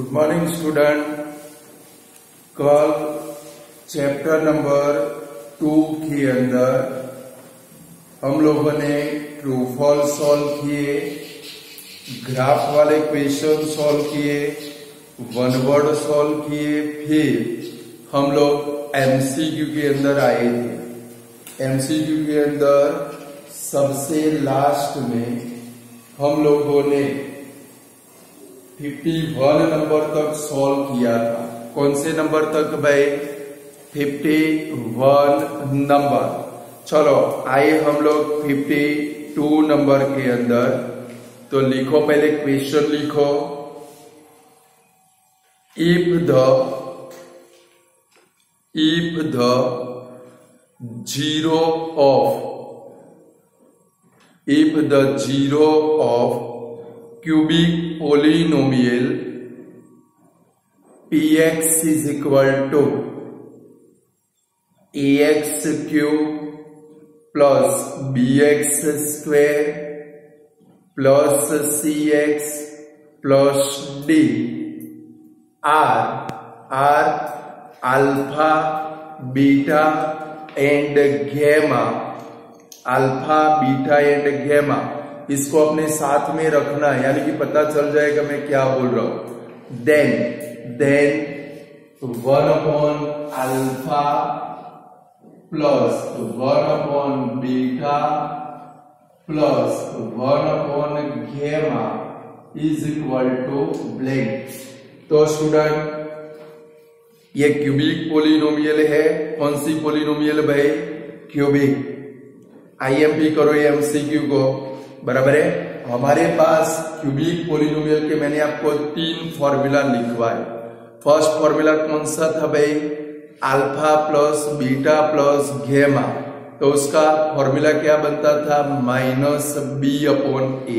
Good morning student कल chapter number two के अंदर हम लोगों ने ट्रू फॉल सॉल्व किए ग्राफ वाले क्वेश्चन सॉल्व किए वन वर्ड सॉल्व किए फिर हम लोग एमसीक्यू के अंदर आए थे एमसीक्यू के अंदर सबसे लास्ट में हम लोगों ने फिफ्टी वन नंबर तक सॉल्व किया था कौन से नंबर तक भाई फिफ्टी वन नंबर चलो आइए हम लोग फिफ्टी टू नंबर के अंदर तो लिखो पहले क्वेश्चन लिखो if the if the zero of if the zero of cubic polynomial px is equal to ax cube plus bx square plus cx plus d are alpha, beta and gamma. Alpha, beta and gamma इसको अपने साथ में रखना यानी कि पता चल जाएगा मैं क्या बोल रहा हूं then then one upon alpha plus one upon beta plus one upon gamma is equal to blank तो स्टूडेंट ये क्यूबिक पोलिनोमियल है कौन सी पोलिनोमियल भाई क्यूबिक आईएमपी करो ये एमसीक्यू को बराबर है हमारे पास क्यूबिक पोलिनोमियल के मैंने आपको तीन फॉर्मूला लिखवाए फर्स्ट फॉर्मूला कौन सा था भाई alpha plus beta plus gamma तो उसका फॉर्मूला क्या बनता था minus b upon a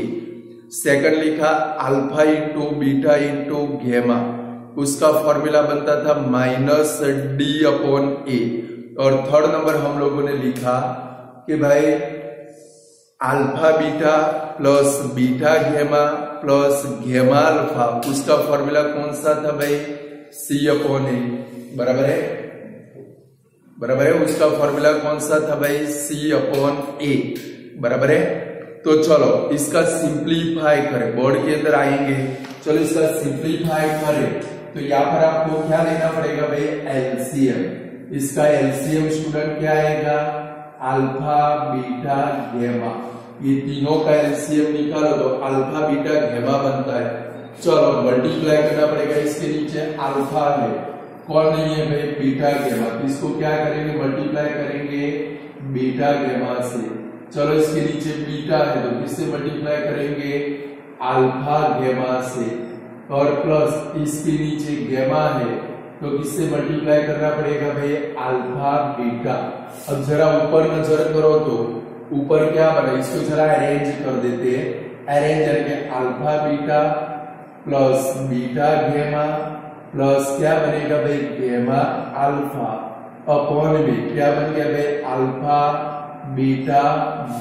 second लिखा alpha into beta into gamma उसका फॉर्मूला बनता था माइनस डी अपॉन ए और थर्ड नंबर हम लोगों ने लिखा कि भाई alpha beta plus beta gamma plus gamma alpha उसका फॉर्मूला कौन सा था भाई सी अपॉन ए बराबर है बराबर है उसका फॉर्मूला कौन सा था भाई सी अपॉन ए बराबर है तो चलो इसका सिंप्लीफाई करें बोर्ड के अंदर आएंगे चलो इसका सिंप्लीफाई करें तो यहाँ पर आपको क्या लेना पड़ेगा भाई एलसीएम इसका एलसीएम स्टूडेंट क्या आएगा अल्फा बीटा गेमा ये तीनों का एलसीएम निकालो तो अल्फा बीटा गेमा बनता है चलो मल्टीप्लाई करना पड़ेगा इसके नीचे अल्फा है कौन नहीं है भाई बीटा गेमा तो इसको क्या करेंगे मल्टीप्लाई करेंगे बीटा गेमा से चलो इसके नीचे बीटा है तो किससे मल्टीप्लाई करेंगे अल्फा गेमा से और प्लस इसके नीचे गेमा है तो इससे मल्टीप्लाई करना पड़ेगा भाई अल्फा बीटा अब जरा ऊपर नजर करो तो ऊपर क्या बना इसको जरा अरेंज कर देते हैं अरेंज करके alpha beta plus beta gamma plus क्या बनेगा भाई गेमा अल्फा अपॉन भी क्या बन गया भाई अल्फा बीटा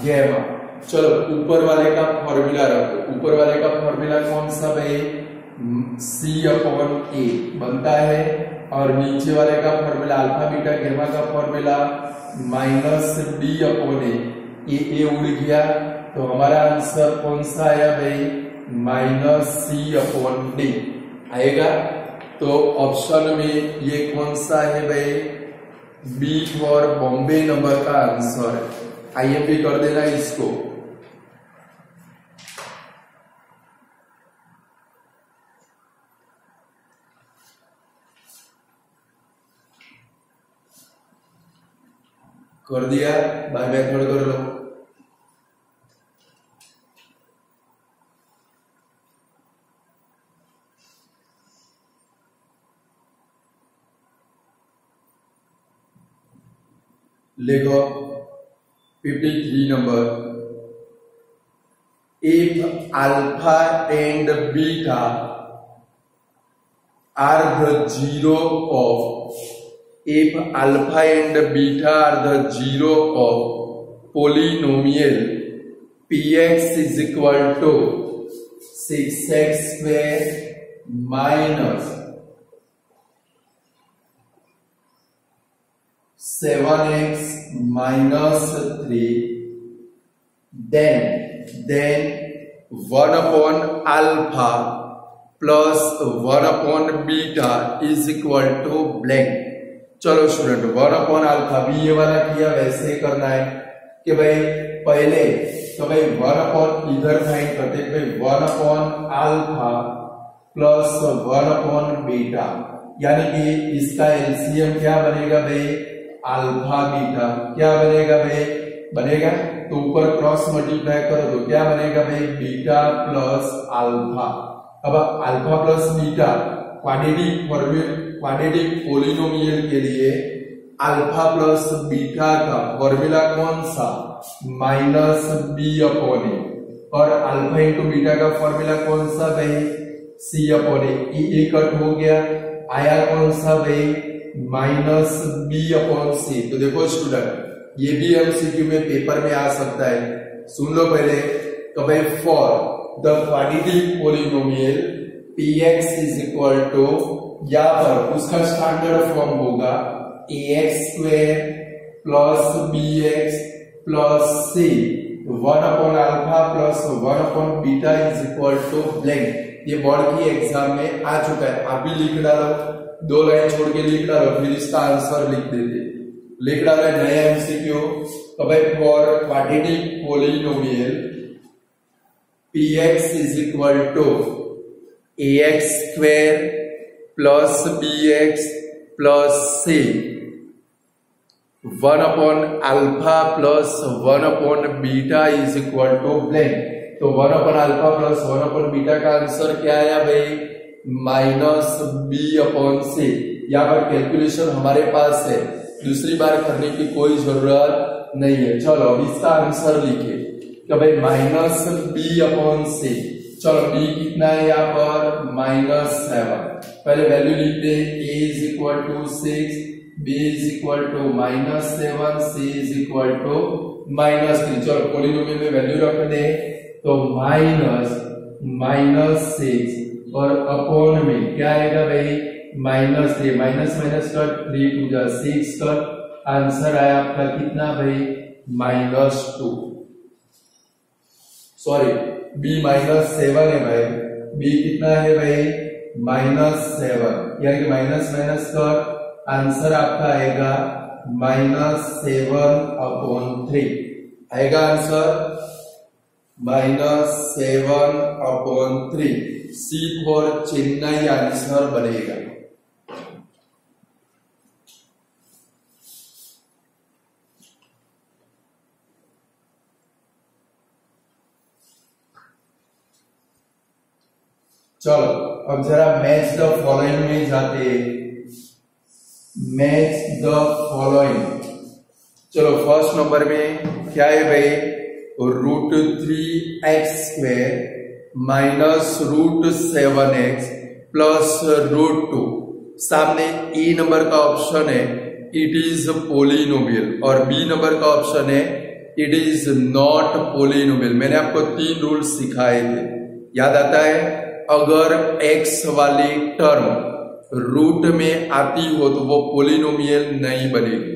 गेमा चलो ऊपर वाले का फॉर्मूला रखो ऊपर वाले का फॉर्मूला कौन सा भाई सी अपॉन ए बनता है और नीचे वाले का फॉर्मूला अल्फा बीटा गेमा का formula minus b upon a ये ए उड़ गया तो हमारा आंसर कौन सा आया भाई माइनस सी अपॉन डी आएगा तो ऑप्शन में ये कौन सा है भाई बी फॉर बॉम्बे नंबर का आंसर आई पी कर देना इसको कर दिया बाय मेथड कर लो leg fifty three number if alpha and beta are the zero of if alpha and beta are the zero of polynomial px is equal to 6x square minus 7x minus 3 then then 1 upon alpha plus 1 upon beta is equal to blank चलो student one upon alpha भी ये वाला किया वैसे ही करना है कि भाई पहले तो भाई वन अपॉन इधर फाइंड करते भाई one upon alpha plus one upon beta यानी कि इसका एलसीएम क्या बनेगा भाई अल्फा बीटा क्या बनेगा भाई बनेगा तो ऊपर क्रॉस मल्टीप्लाई करो तो क्या बनेगा भाई बीटा प्लस अल्फा अब alpha plus beta quantity quadratic polynomial के लिए अल्फा प्लस बीटा का फॉर्मूला कौन सा माइनस बी अपॉन ए और अल्फा इंटू बीटा का फॉर्मूला कौन सा भाई सी अपॉन ए ये कट हो गया आया कौन सा भाई माइनस बी अपॉन सी तो देखो स्टूडेंट ये भी एमसीक्यू में पेपर में आ सकता है सुन लो पहले तो भाई for the quadratic polynomial p x is equal to यहाँ पर उसका स्टैंडर्ड फॉर्म होगा a x square plus b x plus c one upon alpha plus one upon beta is equal to blank ये बोर्ड की exam में आ चुका है आप भी लिख डालो दो लाइन छोड़ के लिख डालो फिर इसका आंसर लिख देते लिख डालो नया एमसीक्यू तो भाई for quadratic polynomial p x is equal to x square plus b x plus c one upon alpha plus one upon beta is equal to blank तो one upon alpha plus one upon beta का answer क्या आया भाई minus B upon c यहाँ पर calculation हमारे पास है दूसरी बार करने की कोई जरूरत नहीं है चलो अब इसका आंसर लिखे तो भाई माइनस बी अपॉन सी चलो b कितना है यहाँ पर माइनस सेवन पहले वैल्यू लिखते हैं a is equal to six b is equal to minus seven c is equal to minus three चलो पोलिनोमियल में वैल्यू रख दे तो माइनस माइनस सिक्स और अपॉन में क्या आएगा भाई माइनस थ्री माइनस माइनस कर थ्री टू जा सिक्स कर आंसर आया आपका कितना भाई minus two sorry b minus seven है भाई बी कितना है भाई माइनस सेवन यानी माइनस माइनस कर आंसर आपका आएगा माइनस सेवन अपॉन थ्री आएगा answer minus seven upon three c for Chennai answer बनेगा चलो अब जरा मैच द फॉलोइंग में जाते मैच द फॉलोइंग चलो फर्स्ट नंबर में क्या है भाई root three x square minus root seven x plus root two सामने ए e नंबर का ऑप्शन है इट इज पोलिनोबियल और बी नंबर का ऑप्शन है इट इज नॉट पोलिनोबियल मैंने आपको तीन रूल सिखाए थे याद आता है अगर एक्स वाली टर्म रूट में आती हो तो वो पोलिनोमियल नहीं बनेगी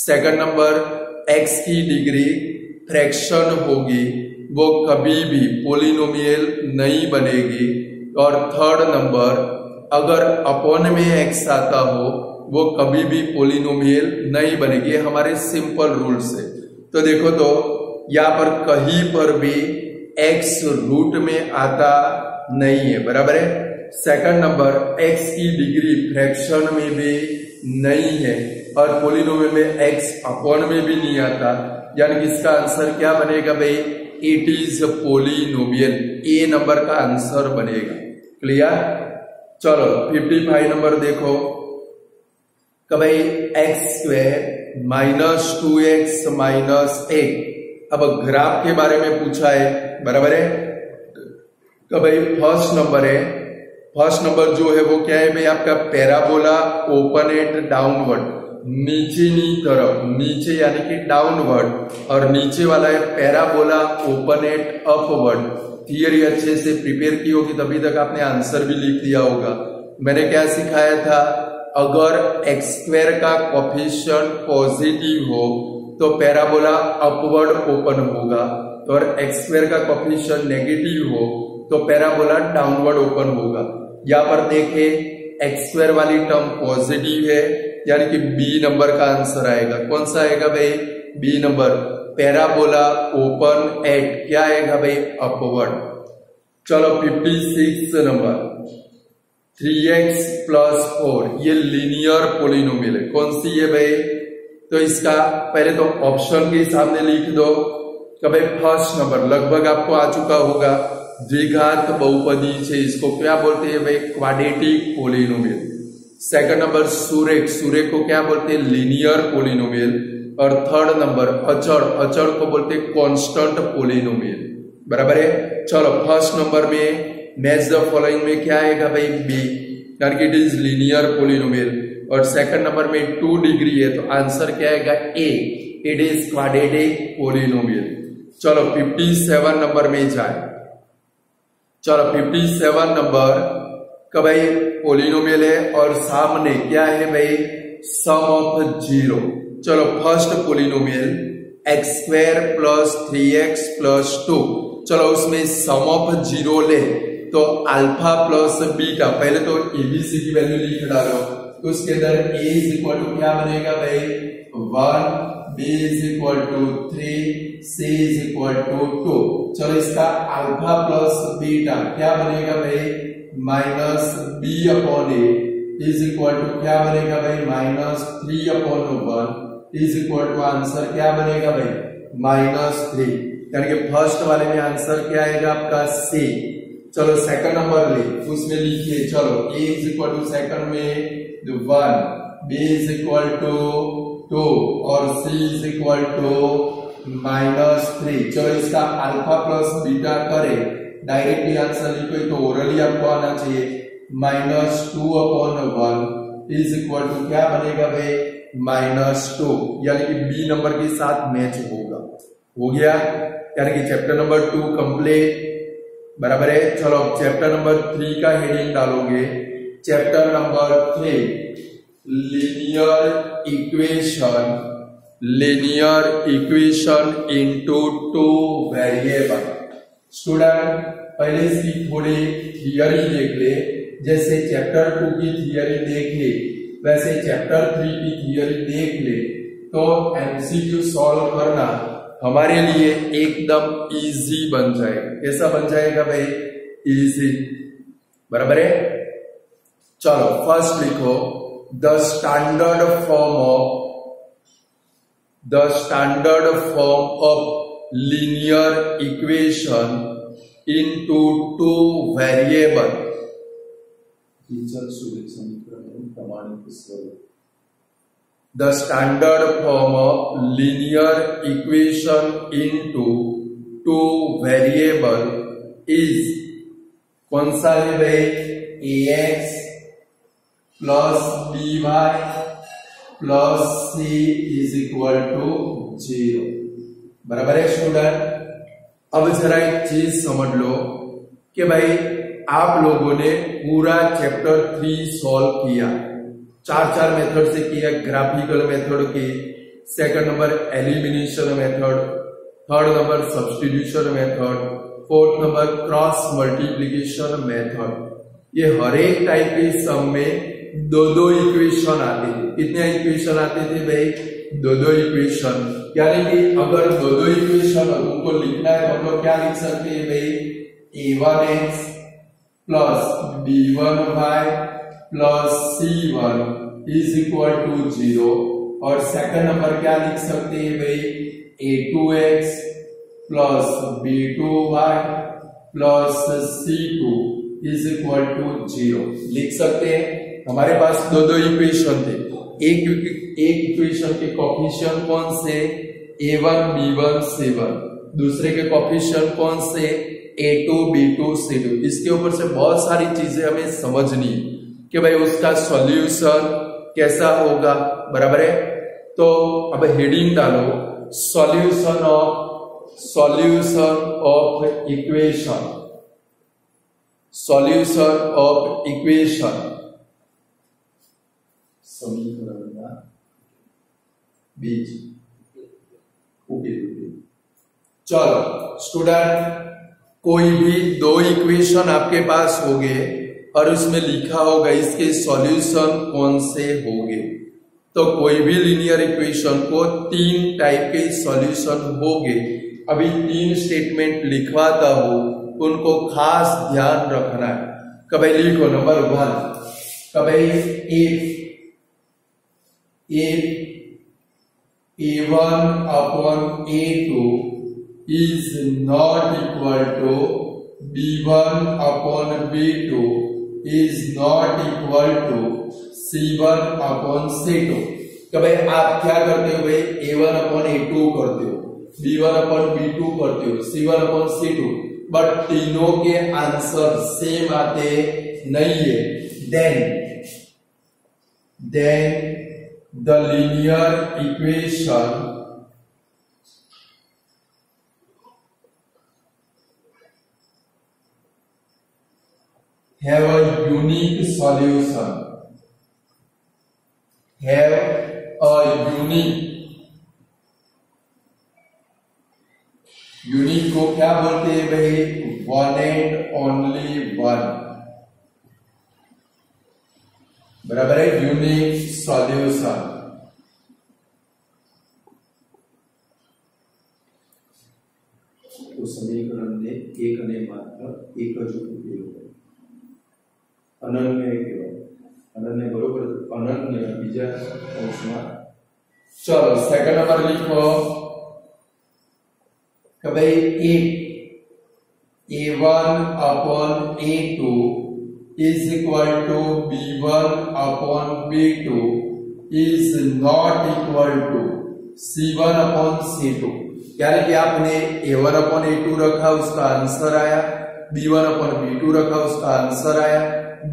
सेकंड नंबर एक्स की डिग्री फ्रैक्शन होगी वो कभी भी पोलिनोमियल नहीं बनेगी और थर्ड नंबर अगर अपन में एक्स आता हो वो कभी भी पोलिनोमियल नहीं बनेगी हमारे सिंपल रूल से तो देखो तो यहाँ पर कहीं पर भी एक्स रूट में आता नहीं है बराबर है सेकंड नंबर एक्स की डिग्री फ्रैक्शन में भी नहीं है और पोलिनोम में एक्स अपॉन में भी नहीं आता यानी कि इसका आंसर क्या बनेगा भाई it is polynomial A number का आंसर बनेगा क्लियर चलो फिफ्टी फाइव नंबर देखो कभी भाई x square minus two x minus eight अब ग्राफ के बारे में पूछा है बराबर है तो भाई फर्स्ट नंबर है फर्स्ट नंबर जो है वो क्या है भाई आपका पैराबोला ओपन एंड डाउनवर्ड नीचे नी तरफ नीचे यानी कि डाउनवर्ड और नीचे वाला है parabola open and upward theory अच्छे से प्रिपेयर की होगी तभी तक आपने आंसर भी लिख दिया होगा मैंने क्या सिखाया था अगर एक्सक्वेयर का कॉफिशन पॉजिटिव हो तो पैराबोला अपवर्ड ओपन होगा तो और एक्स स्क्वेयर का कॉपिशन नेगेटिव हो तो पैराबोला डाउनवर्ड ओपन होगा यहां पर देखें एक्स स्क्वेयर वाली टर्म पॉजिटिव है यानी कि बी नंबर का आंसर आएगा कौन सा आएगा भाई B number parabola open at क्या आएगा भाई अपवर्ड चलो fifty six number three x plus four ये लीनियर पोलिनोमिल है कौन सी है भाई तो इसका पहले तो ऑप्शन के सामने लिख दो कि फर्स्ट नंबर लगभग आपको आ चुका होगा द्विघात बहुपदी से इसको क्या बोलते हैं भाई क्वाडेटिक पोलिनोमियल सेकंड नंबर सुरेख सुरेख को क्या बोलते हैं लिनियर पोलिनोमियल और थर्ड नंबर अचर अचर को बोलते हैं कॉन्स्टंट पोलिनोमियल बराबर है चलो फर्स्ट नंबर में मैच द फॉलोइंग में क्या आएगा भाई बी कारण इट इज लिनियर पोलिनोमियल और सेकंड नंबर में टू डिग्री है तो आंसर क्या आएगा A it is quadratic polynomial चलो 57 नंबर में जाए चलो 57 नंबर का भाई पोलिनोमियल है और सामने क्या है भाई सम ऑफ जीरो चलो first polynomial x square plus three x plus two चलो उसमें सम ऑफ जीरो ले तो अल्फा प्लस बी का पहले तो एबीसी की वैल्यू लिख डालो तो उसके अंदर ए इज इक्वल टू क्या बनेगा भाई one b is equal to three c is equal to two चलो इसका अल्फा प्लस बीटा क्या बनेगा भाई minus b upon a is equal to क्या बनेगा भाई minus three upon one is equal to answer क्या बनेगा भाई माइनस थ्री यानी कि फर्स्ट वाले में आंसर क्या आएगा आपका सी चलो सेकंड नंबर ले उसमें लिखिए चलो a is equal to second में one b is equal to two और c is equal to minus three चलो इसका अल्फा प्लस बीटा करें डायरेक्टली आंसर लिखो तो ओरली आपको आना चाहिए minus two upon one is equal to क्या बनेगा भाई माइनस टू यानी कि बी नंबर के साथ मैच होगा हो गया यानी कि चैप्टर नंबर टू कंप्लीट बराबर है चलो चैप्टर नंबर थ्री का हेडिंग डालोगे chapter number three linear equation linear equation into two variable student पहले से थोड़ी थियरी देख ले जैसे चैप्टर टू की थियरी देख ले वैसे चैप्टर थ्री की थियरी देख ले तो एमसीक्यू सॉल्व करना हमारे लिए एकदम इजी बन जाएगा कैसा बन जाएगा भाई इजी बराबर है चलो फर्स्ट लिखो the standard form of the standard form of linear equation into two variable the standard form of linear equation into two variable is कौन सा है भाई ए x plus B Y plus c is equal to zero बराबर है student अब जरा एक चीज समझ लो कि भाई आप लोगों ने पूरा चैप्टर थ्री सॉल्व किया चार चार मेथड से किया ग्राफिकल मेथड की second number elimination method third number substitution method fourth number cross multiplication method ये हर एक टाइप के सम में दो दो इक्वेशन आते थे कितने इक्वेशन आते थे भाई दो दो इक्वेशन यानी कि अगर दो दो इक्वेशन उनको लिखना है तो हम लोग क्या लिख सकते हैं भाई a one x plus b one y plus c one is equal to zero और सेकंड नंबर क्या लिख सकते हैं भाई a two x plus b two y plus c two is equal to zero लिख सकते हैं हमारे पास दो दो इक्वेशन थे एक एक इक्वेशन के कॉफिशियन कौन से a one b one c one दूसरे के कॉफिशियन कौन से a two b two c two इसके ऊपर से बहुत सारी चीजें हमें समझनी कि भाई उसका सॉल्यूशन कैसा होगा बराबर है तो अब हेडिंग डालो solution of solution of equation solution of equation समीकरण का बीज उपयोग चलो स्टूडेंट कोई भी दो इक्वेशन आपके पास हो गए और उसमें लिखा होगा इसके सॉल्यूशन कौन से होंगे तो कोई भी लीनियर इक्वेशन को तीन टाइप के सॉल्यूशन होंगे अभी तीन स्टेटमेंट लिखवाता हूं उनको खास ध्यान रखना है कभी लिखो नंबर वन कभी एक a a one upon a two is not equal to b one upon b two is not equal to c one upon c two तो भाई आप क्या करते हो भाई a one upon a two करते हो b one upon b two करते हो c one upon c two but तीनों के आंसर सेम आते नहीं है then then the linear equation have a unique solution have a unique unique को क्या बोलते हैं भाई वन एंड ओनली वन बराबर है यूनिक solution. उस तो समीकरण में एक ने मात्र एक जो उपयोग है अनन्य केवल अनन्य बरोबर अनन्य बीजा उसमें चलो सेकंड नंबर लिखो कभी एक a one upon a two is equal to B1 upon B2 is not equal to C1 upon C2 यानी कि आपने A1 upon A2 रखा उसका आंसर आया B1 upon B2 रखा उसका आंसर आया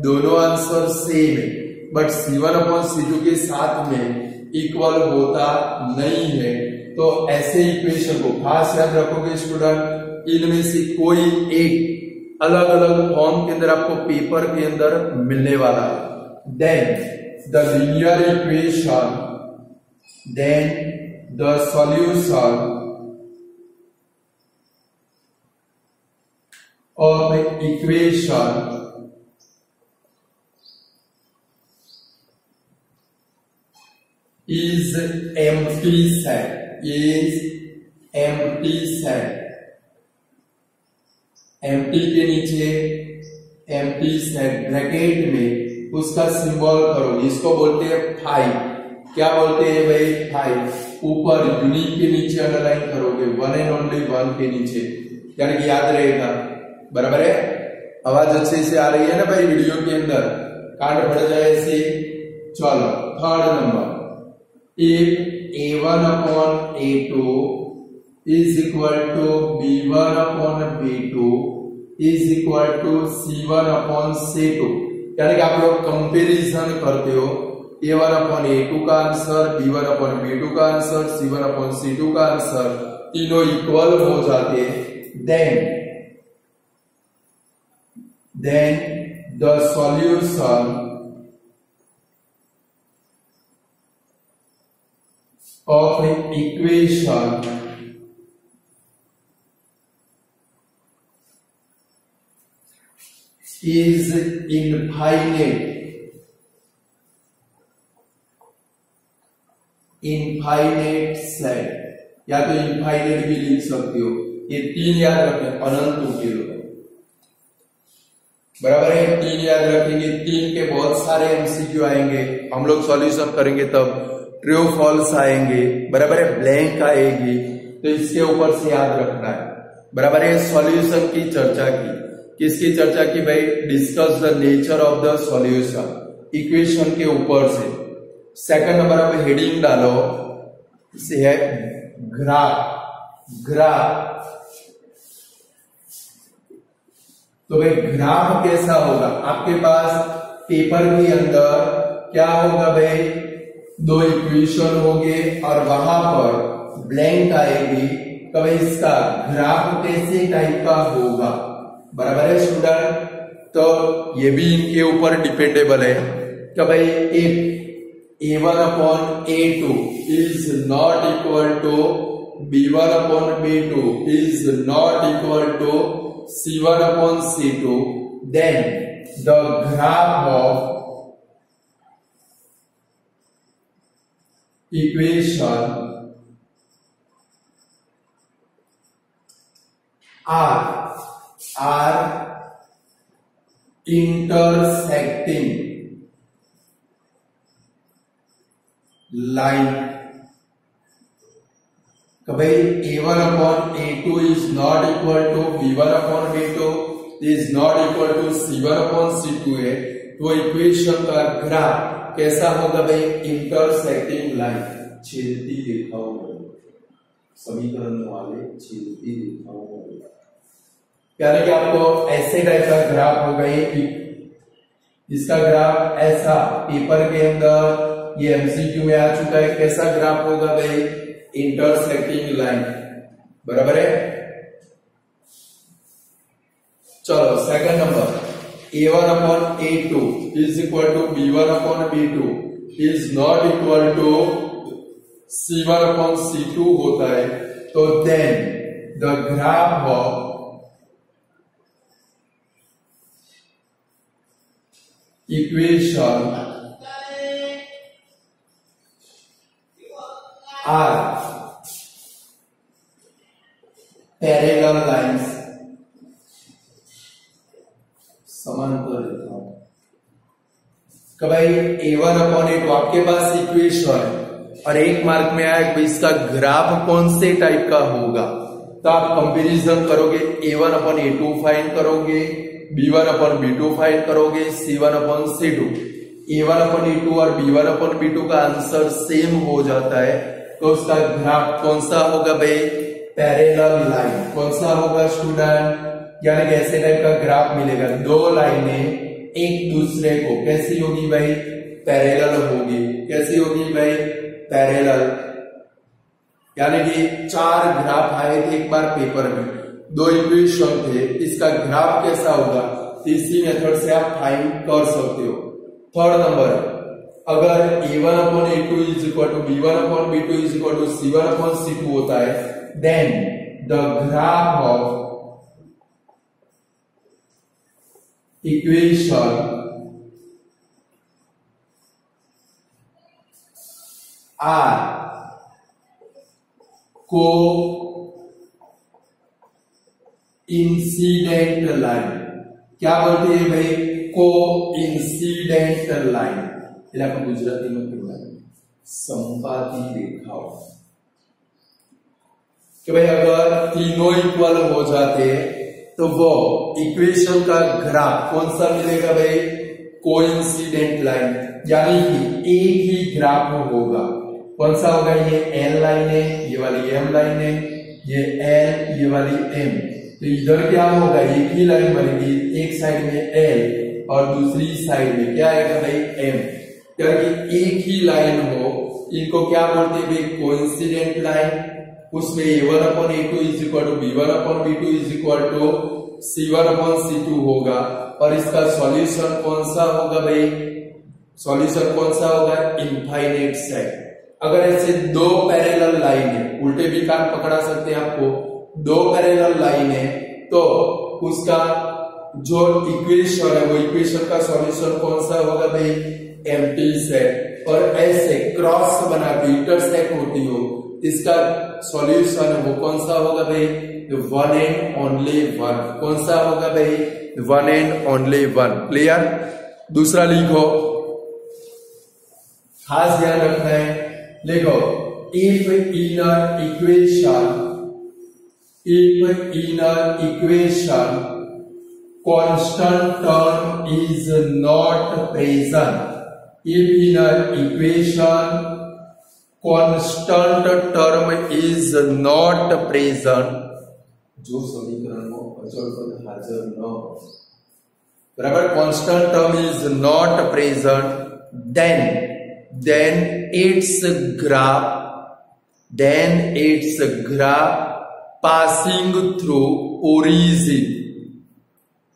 दोनों आंसर सेम है बट C1 upon C2 के साथ में इक्वल होता नहीं है तो ऐसे इक्वेशन को खास याद रखोगे स्टूडेंट इनमें से कोई एक अलग अलग फॉर्म के अंदर आपको पेपर के अंदर मिलने वाला है then the linear equation then the solution of equation is empty set is empty set empty के नीचे एमपी सेट ब्रैकेट में उसका सिंबल करो इसको बोलते हैं फाइव क्या बोलते हैं भाई फाइव ऊपर यूनिक के नीचे अंडरलाइन करोगे वन एंड ओनली वन के नीचे यानी कि याद रहेगा बराबर है आवाज अच्छे से आ रही है ना भाई वीडियो के अंदर कार्ड बढ़ जाए ऐसे चलो third number if a one upon a two is equal to b1 upon b2 is equal to c1 upon c2 यानी कि आप लोग कंपेरिजन करते हो a one upon a two का answer b one upon b two का answer c one upon c two का answer तीनों इक्वल हो जाते then then the solution of equation is infinite infinite set या तो इनफाइनेट भी लिख सकते हो ये तीन याद रखें अनंत बराबर है तीन याद रखेंगे तीन के बहुत सारे एमसीक्यू आएंगे हम लोग सॉल्यूशन करेंगे तब ट्रू फॉल्स आएंगे बराबर है ब्लैंक आएगी तो इसके ऊपर से याद रखना है बराबर है सॉल्यूशन की चर्चा की किसकी चर्चा की भाई discuss the nature of the solution equation के ऊपर से सेकंड नंबर आप हेडिंग डालो से है ग्राफ ग्राफ तो भाई ग्राफ कैसा होगा आपके पास पेपर के अंदर क्या होगा भाई दो इक्वेशन होंगे और वहां पर ब्लैंक आएगी तो भाई इसका ग्राफ कैसे टाइप का होगा बराबर है स्टूडेंट तो ये भी इनके ऊपर डिपेंडेबल है तो भाई if a one upon a two is not equal to b one upon b two is not equal to c one upon c two then the graph of equation are are intersecting like भाई a1 upon a2 is not equal to b1 upon b2 is not equal to c1 upon c2 है तो equation का graph कैसा होगा भाई intersecting line छेदती रेखाओं समीकरण वाले छेदती रेखाओं यानी कि आपको ऐसे टाइप का ग्राफ होगा ये इसका ग्राफ ऐसा पेपर के अंदर ये एमसीक्यू में आ चुका है कैसा ग्राफ होगा भाई इंटरसेक्टिंग लाइन बराबर है चलो second number a one upon a two is equal to b one upon b two is not equal to c one upon c two होता है तो then the graph of equation are parallel lines समांतर लिखता कि भाई a one upon a two आपके पास equation और एक मार्क में आया कि इसका ग्राफ कौन से टाइप का होगा तो आप कंपेरिजन करोगे a one upon a two find करोगे b one upon b two find करोगे c one upon c two a one upon a two और b one upon b two का आंसर सेम हो जाता है तो उसका ग्राफ कौन सा होगा भाई पैरेलल लाइन कौन सा होगा स्टूडेंट यानी कैसे टाइप का ग्राफ मिलेगा दो लाइनें एक दूसरे को कैसी होगी भाई पैरेलल होगी कैसी होगी भाई पैरेलल यानी कि चार ग्राफ आए थे एक बार पेपर में दो इक्वेशन थे इसका ग्राफ कैसा होगा इसी मेथड से आप फाइंड कर सकते हो थर्ड नंबर अगर a one upon a two is equal to b one upon b two is equal to c one upon c two होता है then the graph of equation are coincident line क्या बोलते हैं भाई को incident line એટલે આપણે ગુજરાતીમાં કહેવાય संपाती रेखाओं कि भाई अगर तीनों इक्वल हो जाते तो वो इक्वेशन का ग्राफ कौन सा मिलेगा भाई कोइंसिडेंट लाइन यानी कि एक ही ग्राफ होगा कौन सा होगा ये एल लाइन है ये वाली एम लाइन है ये एल ये वाली एम तो इधर क्या होगा एक ही लाइन बनेगी एक साइड में एल और दूसरी साइड में क्या आएगा भाई एम क्योंकि एक ही लाइन हो इनको क्या बोलते हैं कोइंसिडेंट लाइन उसमें a one upon a two is equal to b one upon b two is equal to c one upon c two होगा और इसका सॉल्यूशन कौन सा होगा भाई सॉल्यूशन कौन सा होगा इनफाइनेट सेट अगर ऐसे दो पैरेलल लाइन है उल्टे भी काट पकड़ा सकते हैं आपको दो पैरेलल लाइन है तो उसका जो इक्वेशन है वो इक्वेशन का सॉल्यूशन कौन सा होगा भाई टी सेट और ऐसे क्रॉस बना के इंटरसेक्ट होती हो इसका सॉल्यूशन वो कौन सा होगा भाई वन एंड ओनली वन कौन सा होगा भाई one and only one clear दूसरा लिखो खास ध्यान रखना है देखो if in equation If in an equation constant term is not present, if in an equation constant term is not present, जो समीकरण में अचल पद हाजर न हो बराबर constant term is not present then then its graph then its graph passing through origin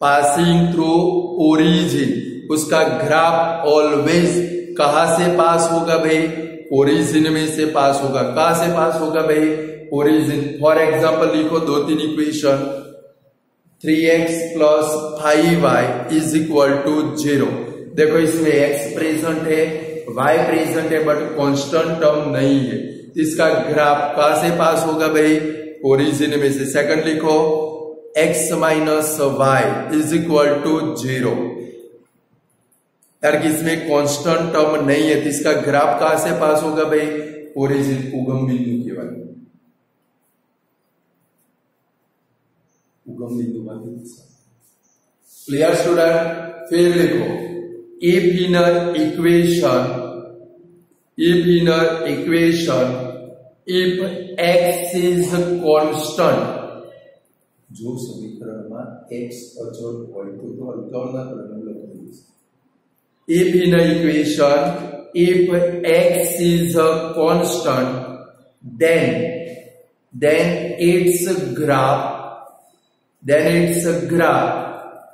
passing through origin उसका ग्राफ ऑलवेज कहा से पास होगा भाई ओरिजिन में से पास होगा कहा से पास होगा भाई ओरिजिन फॉर एग्जाम्पल लिखो दो तीन equation three x plus five y is equal to zero देखो इसमें एक्स प्रेजेंट है वाई प्रेजेंट है बट कॉन्स्टेंट टर्म नहीं है इसका ग्राफ कहा से पास होगा भाई ओरिजिन में से सेकंड लिखो x minus y is equal to zero यार इसमें कांस्टेंट टर्म नहीं है तो इसका ग्राफ कहां से पास होगा भाई ओरिजिन उगम बिंदु केवल उगम बिंदु क्लियर स्टूडेंट फिर लिखो a linear equation a linear equation if x is constant જો સમીકરણમાં x અચળ હોય તો તો અવકલન પ્રમેય લખવું છે if in a equation if x is a constant then then its graph then its graph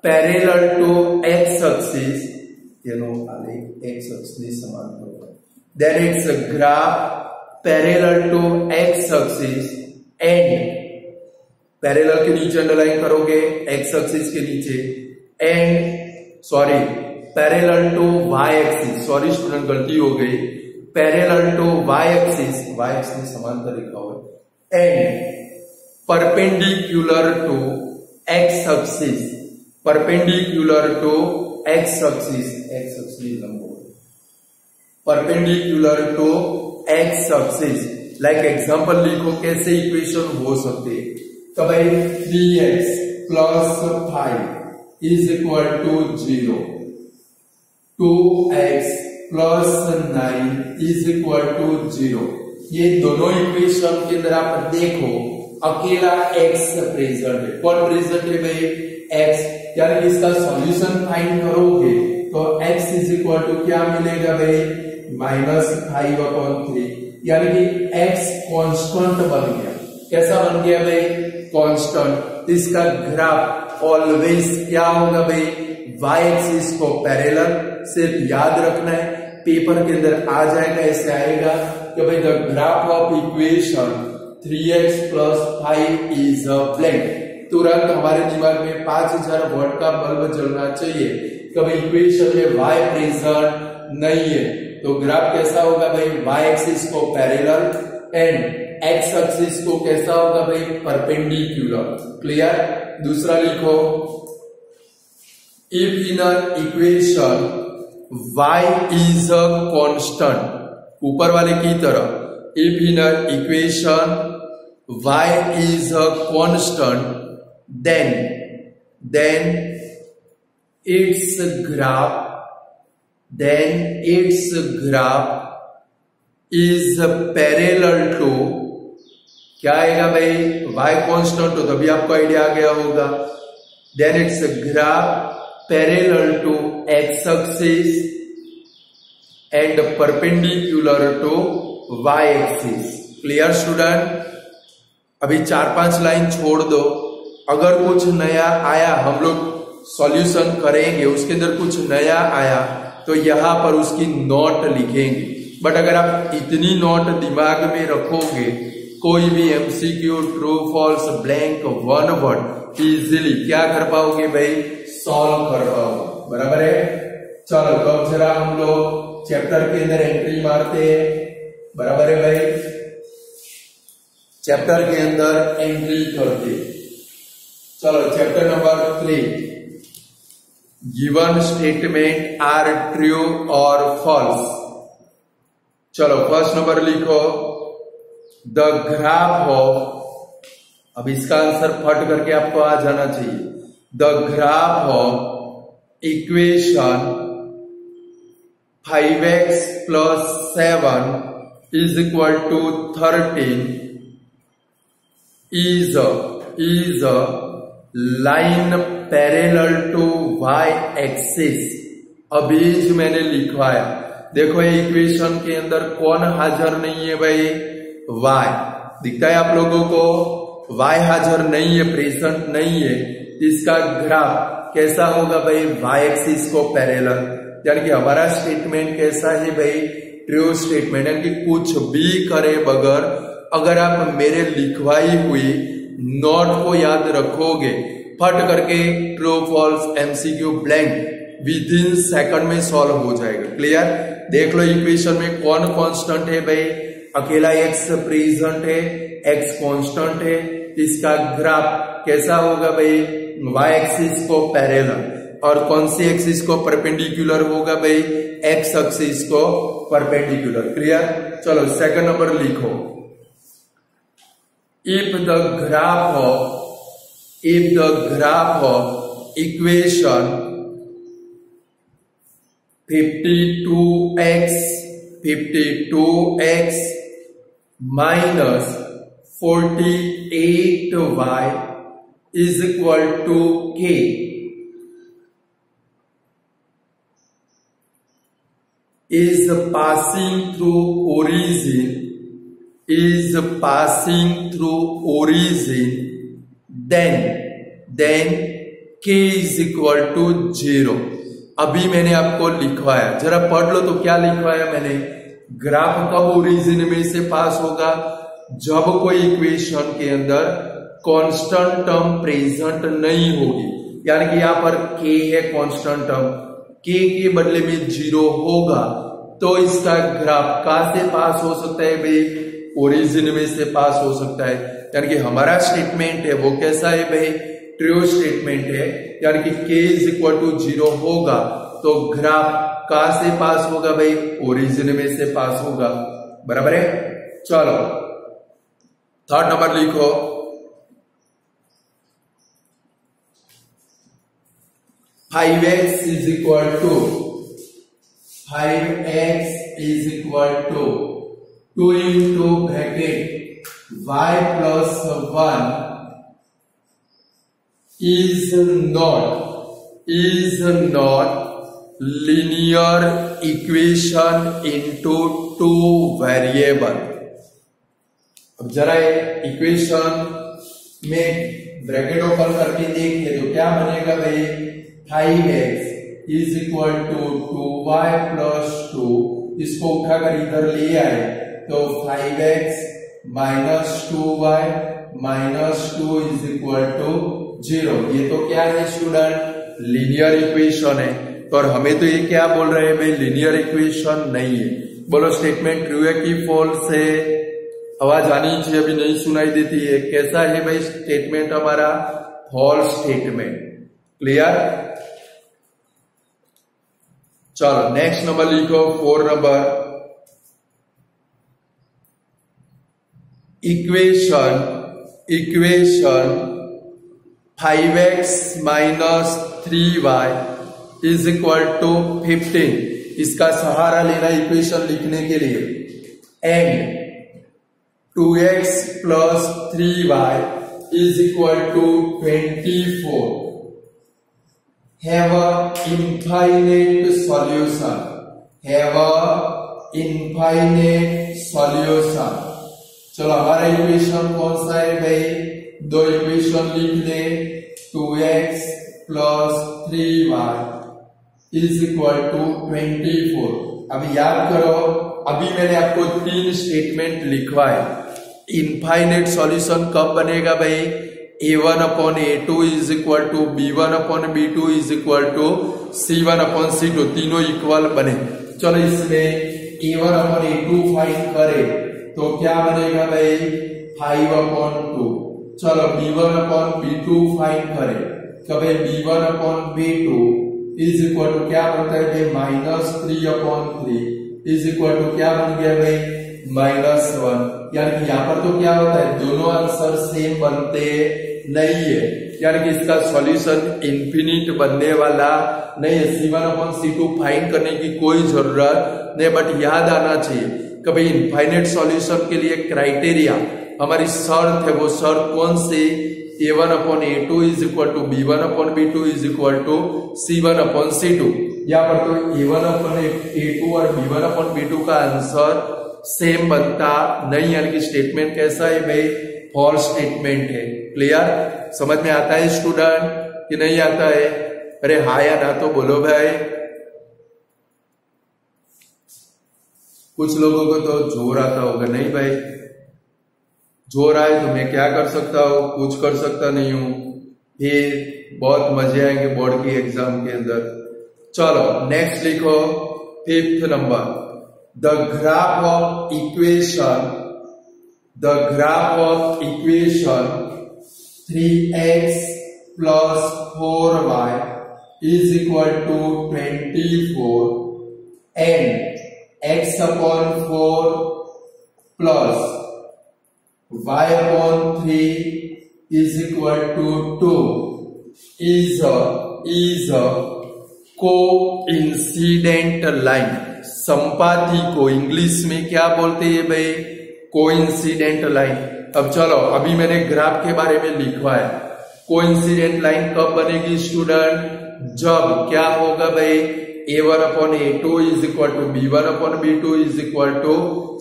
parallel to x axis તેનો આલેખ x અક્ષની સમાંતર હોય then its graph parallel to x axis and parallel के नीचे अंडरलाइन करोगे x axis के नीचे and sorry parallel to y axis sorry student गलती हो गई parallel to y axis y axis समांतर लिखा हुआ and perpendicular to x axis perpendicular to x axis x axis perpendicular to x axis like example लिखो कैसे equation हो सकते तो भाई three x plus five is equal to zero two x plus nine is equal to zero ये दोनों equation के अंदर आप देखो अकेला एक्स प्रेजेंट है कौन प्रेजेंट है भाई एक्स यानी इसका सॉल्यूशन फाइंड करोगे तो एक्स इज इक्वल टू क्या मिलेगा भाई माइनस फाइव अपॉन थ्री यानी कि एक्स कांस्टेंट बन गया कैसा बन गया भाई कांस्टेंट इसका ग्राफ ऑलवेज क्या होगा भाई वाई एक्सिस को पैरेलल सिर्फ याद रखना है पेपर के अंदर आ जाएगा ऐसे आएगा कि भाई the graph of equation three x plus five is a blank तुरंत हमारे दिमाग में पांच हजार वोट का बल्ब जलना चाहिए कभी इक्वेशन में वाई प्रेजर नहीं है तो ग्राफ कैसा होगा भाई वाई एक्सिस को पैरेलल एंड एक्स एक्सिस को कैसा होगा भाई परपेंडिकुलर क्लियर दूसरा लिखो if in equation y is a constant ऊपर वाले की तरह if in equation y is a constant then then its graph then its graph is parallel to क्या आएगा भाई y कांस्टेंट हो अभी आपको आइडिया आ गया होगा then its graph parallel to x axis and perpendicular to y axis clear student अभी चार पांच लाइन छोड़ दो अगर कुछ नया आया हम लोग सॉल्यूशन करेंगे उसके अंदर कुछ नया आया तो यहां पर उसकी नोट लिखेंगे बट अगर आप इतनी नोट दिमाग में रखोगे कोई भी MCQ true false blank one word easily क्या कर पाओगे भाई सॉल्व कर पाओगे बराबर है चलो तो जरा हम लोग चैप्टर के अंदर एंट्री मारते हैं बराबर है भाई चैप्टर के अंदर एंट्री करते चलो chapter number three given statement are true और फॉल्स चलो फर्स्ट नंबर लिखो द ग्राफ ऑफ अब इसका आंसर फट करके आपको आ जाना चाहिए the graph of equation five x plus seven is equal to thirteen is is line parallel to y axis अभी जो मैंने लिखवाया देखो ये इक्वेशन के अंदर कौन हाजिर नहीं है भाई वाई दिखता है आप लोगों को वाई हाजिर नहीं है प्रेजेंट नहीं है इसका ग्राफ कैसा होगा भाई वाई एक्सिस को पैरेलल यानी कि हमारा स्टेटमेंट कैसा है भाई ट्रू स्टेटमेंट यानी कि कुछ भी करे बगैर अगर आप मेरे लिखवाई हुई नोट को याद रखोगे फट करके true false MCQ blank within second में सॉल्व हो जाएगा क्लियर देख लो इक्वेशन में कौन कांस्टेंट है भाई अकेला एक्स प्रेजेंट है एक्स कांस्टेंट है इसका ग्राफ कैसा होगा भाई वाई एक्सिस को पैरेलल और कौन सी एक्सिस को परपेंडिकुलर होगा भाई एक्स एक्सिस को परपेंडिकुलर क्लियर चलो सेकंड नंबर लिखो if the graph of if the graph of equation 52x 52x minus 48y is equal to k is passing through origin is passing through origin then then k is equal to zero अभी मैंने आपको लिखवाया जरा पढ़ लो तो क्या लिखवाया मैंने ग्राफ का ओरिजिन में से पास होगा जब कोई इक्वेशन के अंदर कांस्टेंट टर्म प्रेजेंट नहीं होगी यानी कि यहां पर के है कांस्टेंट टर्म के के बदले में जीरो होगा तो इसका ग्राफ कहा से पास हो सकता है भाई ओरिजिन में से पास हो सकता है यानी कि हमारा स्टेटमेंट है वो कैसा है भाई ट्रियो स्टेटमेंट है यानी कि K is equal to zero होगा तो ग्राफ कहा से पास होगा भाई ओरिजिन में से पास होगा बराबर है चलो थर्ड नंबर लिखो five x is equal to five x is equal to two into bracket y plus 1 is not is not linear equation into two variable अब जरा इक्वेशन में ब्रैकेट ओपन करके देख ले तो क्या बनेगा भाई five x is equal to two y plus two इसको उठाकर इधर ले आए तो five x minus two y minus two is equal to zero ये तो क्या है स्टूडेंट लीनियर इक्वेशन है और हमें तो ये क्या बोल रहे हैं भाई लीनियर इक्वेशन नहीं है बोलो स्टेटमेंट ट्रू है कि फॉल्स है आवाज आनी चाहिए अभी नहीं सुनाई देती है कैसा है भाई स्टेटमेंट हमारा फॉल्स स्टेटमेंट क्लियर चलो नेक्स्ट नंबर लिखो four number equation equation 5x minus three y is equal to fifteen इसका सहारा लेना इक्वेशन लिखने के लिए and two x plus three y is equal to twenty four have a infinite solution have a infinite solution चलो हमारा equation कौन सा है भाई दो इक्वेशन लिख दे two x plus three y is equal to twenty four अब याद करो अभी मैंने आपको तीन स्टेटमेंट लिखवाए इनफाइनेट सॉल्यूशन कब बनेगा भाई a one upon a two is equal to b one upon b two is equal to c one upon c two तीनों इक्वल बने चलो इसमें a one upon a two find करे तो क्या बनेगा भाई फाइव अपॉन टू चलो b one upon b two find करे तो भाई b one upon b two is equal to क्या बनता है minus three upon three is equal to क्या बन गया भाई माइनस वन यानी कि यहाँ पर तो क्या होता है दोनों आंसर सेम बनते नहीं है यानी कि इसका सॉल्यूशन इंफिनिट बनने वाला नहीं है c one upon c two find करने की कोई जरूरत नहीं बट याद आना चाहिए कभी इनफाइनेट सॉल्यूशन के लिए क्राइटेरिया हमारी शर्त है वो शर्त कौन सी a one upon a two is equal to b one upon b two is equal to c one upon c two यहाँ पर तो a one upon a two और b one upon b two का answer same बनता नहीं यानी कि statement कैसा है भाई फॉल्स स्टेटमेंट है क्लियर समझ में आता है स्टूडेंट कि नहीं आता है अरे हा या ना तो बोलो भाई कुछ लोगों को तो जोर आता होगा नहीं भाई जोर आए तो मैं क्या कर सकता हूं कुछ कर सकता नहीं हूं ये बहुत मजे आएंगे बोर्ड की एग्जाम के अंदर चलो नेक्स्ट लिखो fifth number the graph of equation the graph of equation three x plus four y is equal to twenty four and x upon four plus y upon three is equal to two is is को incident line संपाति को English में क्या बोलते हैं भाई को incident line अब चलो अभी मैंने ग्राफ के बारे में लिखवा है को इंसिडेंट लाइन कब बनेगी स्टूडेंट जब क्या होगा भाई a one upon a two is equal to b one upon b two is equal to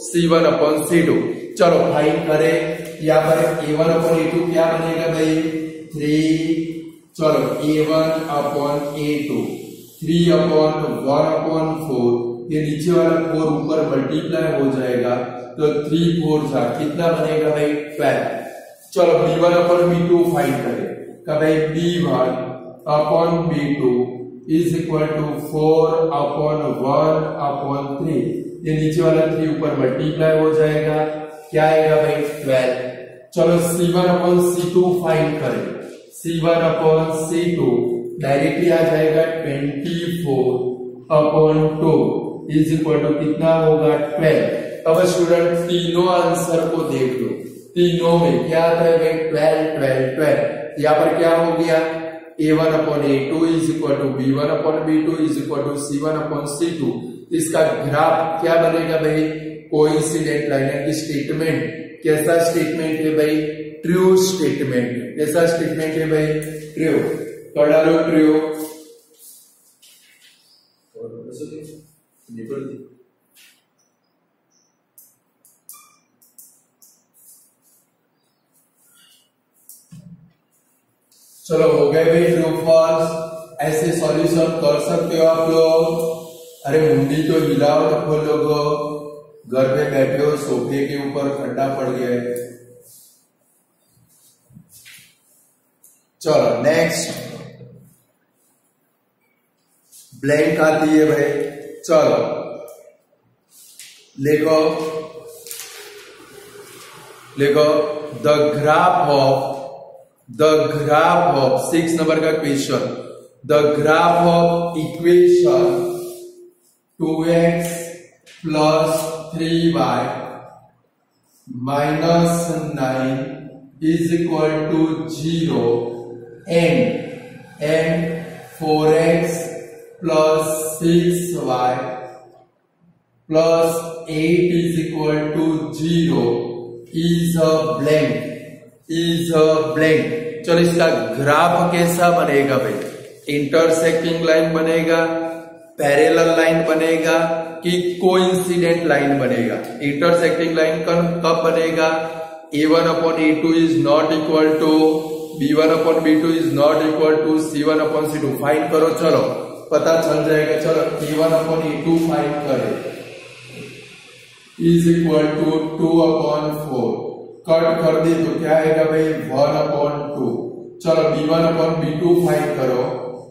c one upon c two चलो फाइन करें यहाँ पर a one upon a two क्या बनेगा भाई थ्री चलो a one upon a two three upon one upon four ये नीचे वाला फोर ऊपर मल्टीप्लाई हो जाएगा तो थ्री फोर सा कितना बनेगा भाई ट्वेल्व चलो b one upon b two find करें तो भाई b one upon b two is equal to four upon one upon three ये नीचे वाला थ्री ऊपर मल्टीप्लाई हो जाएगा क्या आएगा भाई ट्वेल्व चलो c one upon c two find करें c one upon c two directly आ जाएगा twenty four upon two is equal to कितना होगा ट्वेल्व अब स्टूडेंट तीनों आंसर को देख लो तीनों में क्या आता है भाई ट्वेल्व ट्वेल्व ट्वेल्व यहाँ पर क्या हो गया a1 upon a two is equal to b one upon b two is equal to c one upon c two इसका ग्राफ क्या बनेगा भाई कोइंसिडेंट लाइन यानी स्टेटमेंट कैसा स्टेटमेंट है भाई ट्रू स्टेटमेंट कैसा स्टेटमेंट है भाई ट्रू कड़ा लो ट्रू चलो हो गए भाई पास ऐसे सॉल्यूशन कर सकते हो आप लोग अरे मुंडी तो हिलाओ रखो लोगो घर पे बैठे हो सोफे के ऊपर खड्डा पड़ गया है चलो नेक्स्ट ब्लैंक आती है भाई चलो लेखो लेखो the graph of The graph of 6 number ka question, the graph of equation 2x plus 3y minus 9 is equal to 0 and 4x plus 6y plus 8 is equal to 0 is a blank. Is blank चलो इसका graph कैसा बनेगा भाई intersecting line बनेगा Parel line बनेगा कि coincident line बनेगा intersecting line कब बनेगा A one upon A two is not equal to B one upon B two is not equal to C one upon C two fine करो चलो पता चल जाएगा चलो A one upon A two fine करे is equal to two upon four cut कर दे तो क्या आएगा भाई वन अपॉन टू चलो B one upon B two find करो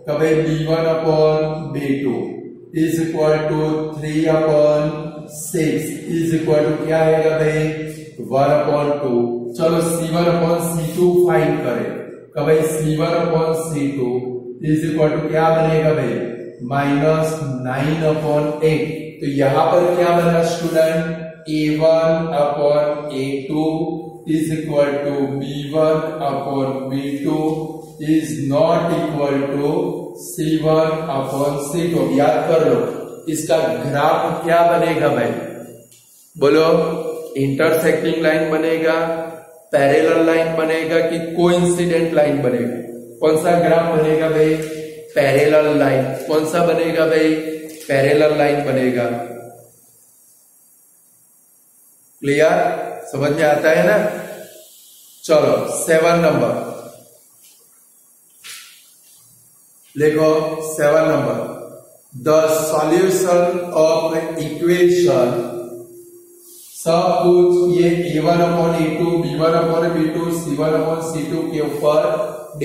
तो भाई b one upon b two is equal to three upon six is equal to क्या आएगा भाई वन अपॉन टू चलो c one upon c two find करे तो भाई c one upon c two is equal to क्या बनेगा भाई माइनस नाइन अपॉन एट तो यहां पर क्या बना student a a one upon two is equal to b one upon b two is not equal to c one upon c two याद कर लो इसका ग्राफ क्या बनेगा भाई बोलो इंटरसेक्टिंग लाइन बनेगा पैरेलल लाइन बनेगा कि कोइंसिडेंट लाइन बनेगा कौन सा ग्राफ बनेगा भाई पैरेलल लाइन कौन सा बनेगा भाई पैरेलल लाइन बनेगा क्लियर समझ में आता है ना चलो सेवन नंबर देखो seven number the solution of equation सब कुछ ये a one upon a two b one upon b two c one upon c two के ऊपर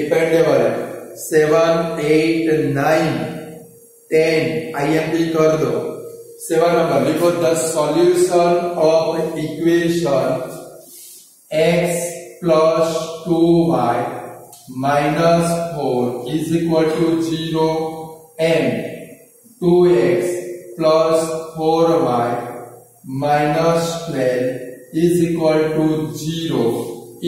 डिपेंडेबल है seven eight nine ten I M P कर दो seven number लिखो the solution of equation x plus two y minus four is equal to zero and two x plus four y minus twelve is equal to zero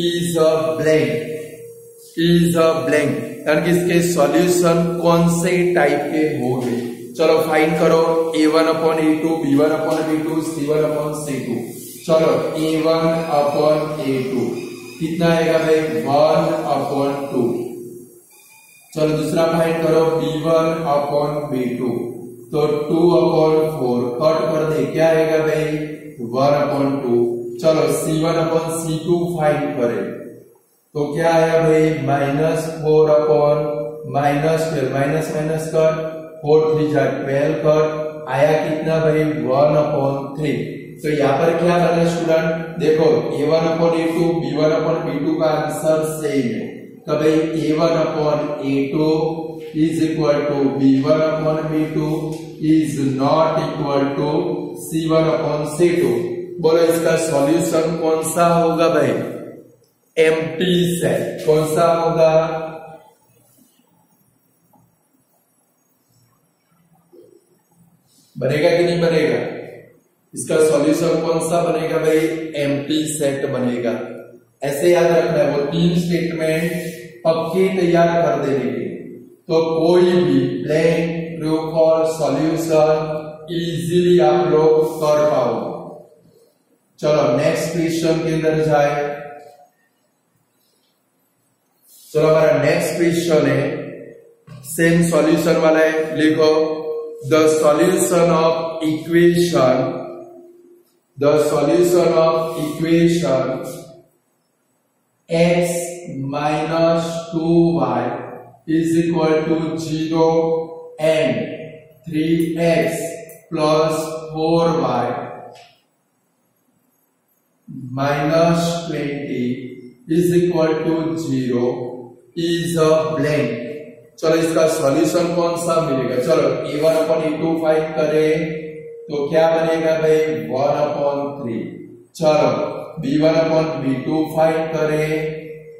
is a blank is a blank यानी कि इसके solution कौन से type के होंगे चलो fine करो a one upon a two b one upon b two c one upon c two चलो a one upon a two कितना आएगा भाई वन अपॉन टू चलो दूसरा फाइन करो b one upon b two तो टू अपॉन फोर कट कर दे क्या आएगा भाई वन अपॉन टू चलो c one upon c two find करे तो क्या आया भाई minus four upon minus twelve minus minus कर फोर थ्री जा ट्वेल्व पर आया कितना भाई वन अपॉन थ्री तो यहाँ पर क्या कर बना स्टूडेंट देखो a one upon a two b one upon b two का आंसर सेम है तो भाई a one upon a two is equal to b one upon b two is not equal to c one upon c two बोलो इसका solution कौन सा होगा भाई एम्प्टी सेट कौन सा होगा बनेगा कि नहीं बनेगा इसका सॉल्यूशन कौन सा बनेगा भाई एम्पली सेट बनेगा ऐसे याद रखना है वो तीन स्टेटमेंट पक्के तैयार कर देने के तो कोई भी प्लेन प्रूफ और सॉल्यूशन इजीली आप लोग कर पाओ चलो नेक्स्ट क्वेश्चन के अंदर जाए चलो हमारा नेक्स्ट क्वेश्चन है सेम सॉल्यूशन वाला है लिखो the solution of equation the solution of equation x minus 2y is equal to 0 and 3x plus 4y minus 20 is equal to 0 is a blank चलो इसका सॉल्यूशन कौन सा मिलेगा चलो a one upon a two five करे तो क्या बनेगा भाई वन अपॉन थ्री चलो b one upon b two five करे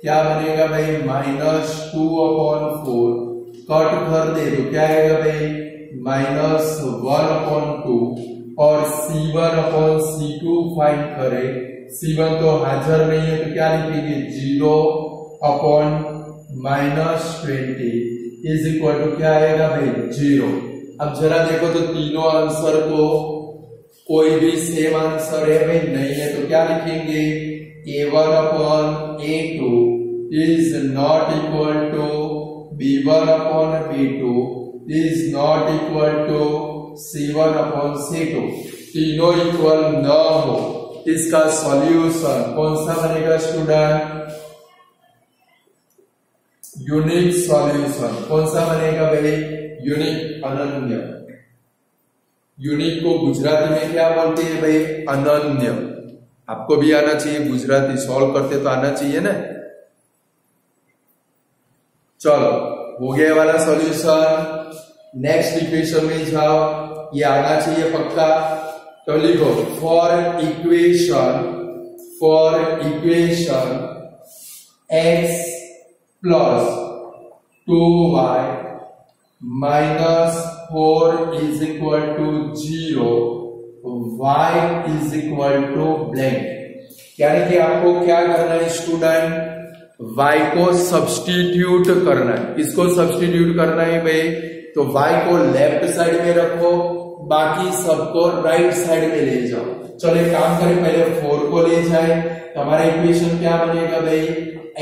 क्या बनेगा भाई minus two upon four cut कर दे तो क्या आएगा भाई माइनस वन अपॉन टू और c one upon c two five करे सी वन तो हाजिर नहीं है तो क्या लिखेंगे zero upon minus twenty is equal to क्या आएगा भाई जीरो अब जरा देखो तो तीनों आंसर को कोई भी सेम आंसर है भाई नहीं है तो क्या लिखेंगे a one upon a two is not equal to b one upon b two is not equal to c one upon c two तीनों इक्वल न हो इसका सॉल्यूशन कौन सा बनेगा स्टूडेंट यूनिक सॉल्यूशन कौन सा बनेगा भाई यूनिक अनन्य यूनिक को गुजराती में क्या बोलते हैं भाई अनन्य आपको भी आना चाहिए गुजराती सॉल्व करते तो आना चाहिए ना चलो हो गया वाला सॉल्यूशन नेक्स्ट इक्वेशन में जाओ ये आना चाहिए पक्का तो लिखो for equation for equation x plus two y minus four is equal to zero y is equal to blank यानी कि आपको क्या करना है स्टूडेंट y को सब्सटीट्यूट करना है इसको सब्सटीट्यूट करना है भाई तो y को लेफ्ट साइड में रखो बाकी सबको राइट साइड में ले जाओ चलो एक काम करें पहले फोर को ले जाए तो हमारा इक्वेशन क्या बनेगा भाई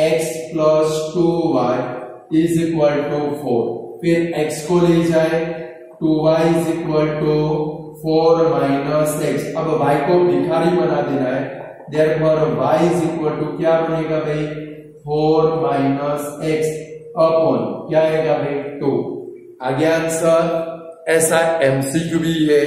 x plus two y is equal to four फिर x को ले जाए two y is equal to four minus x अब y को भिखारी बना देना है देर पर वाई इज इक्वल टू क्या बनेगा भाई फोर माइनस एक्स अपॉन क्या आएगा भाई टू आगे आंसर ऐसा एमसीक्यू भी है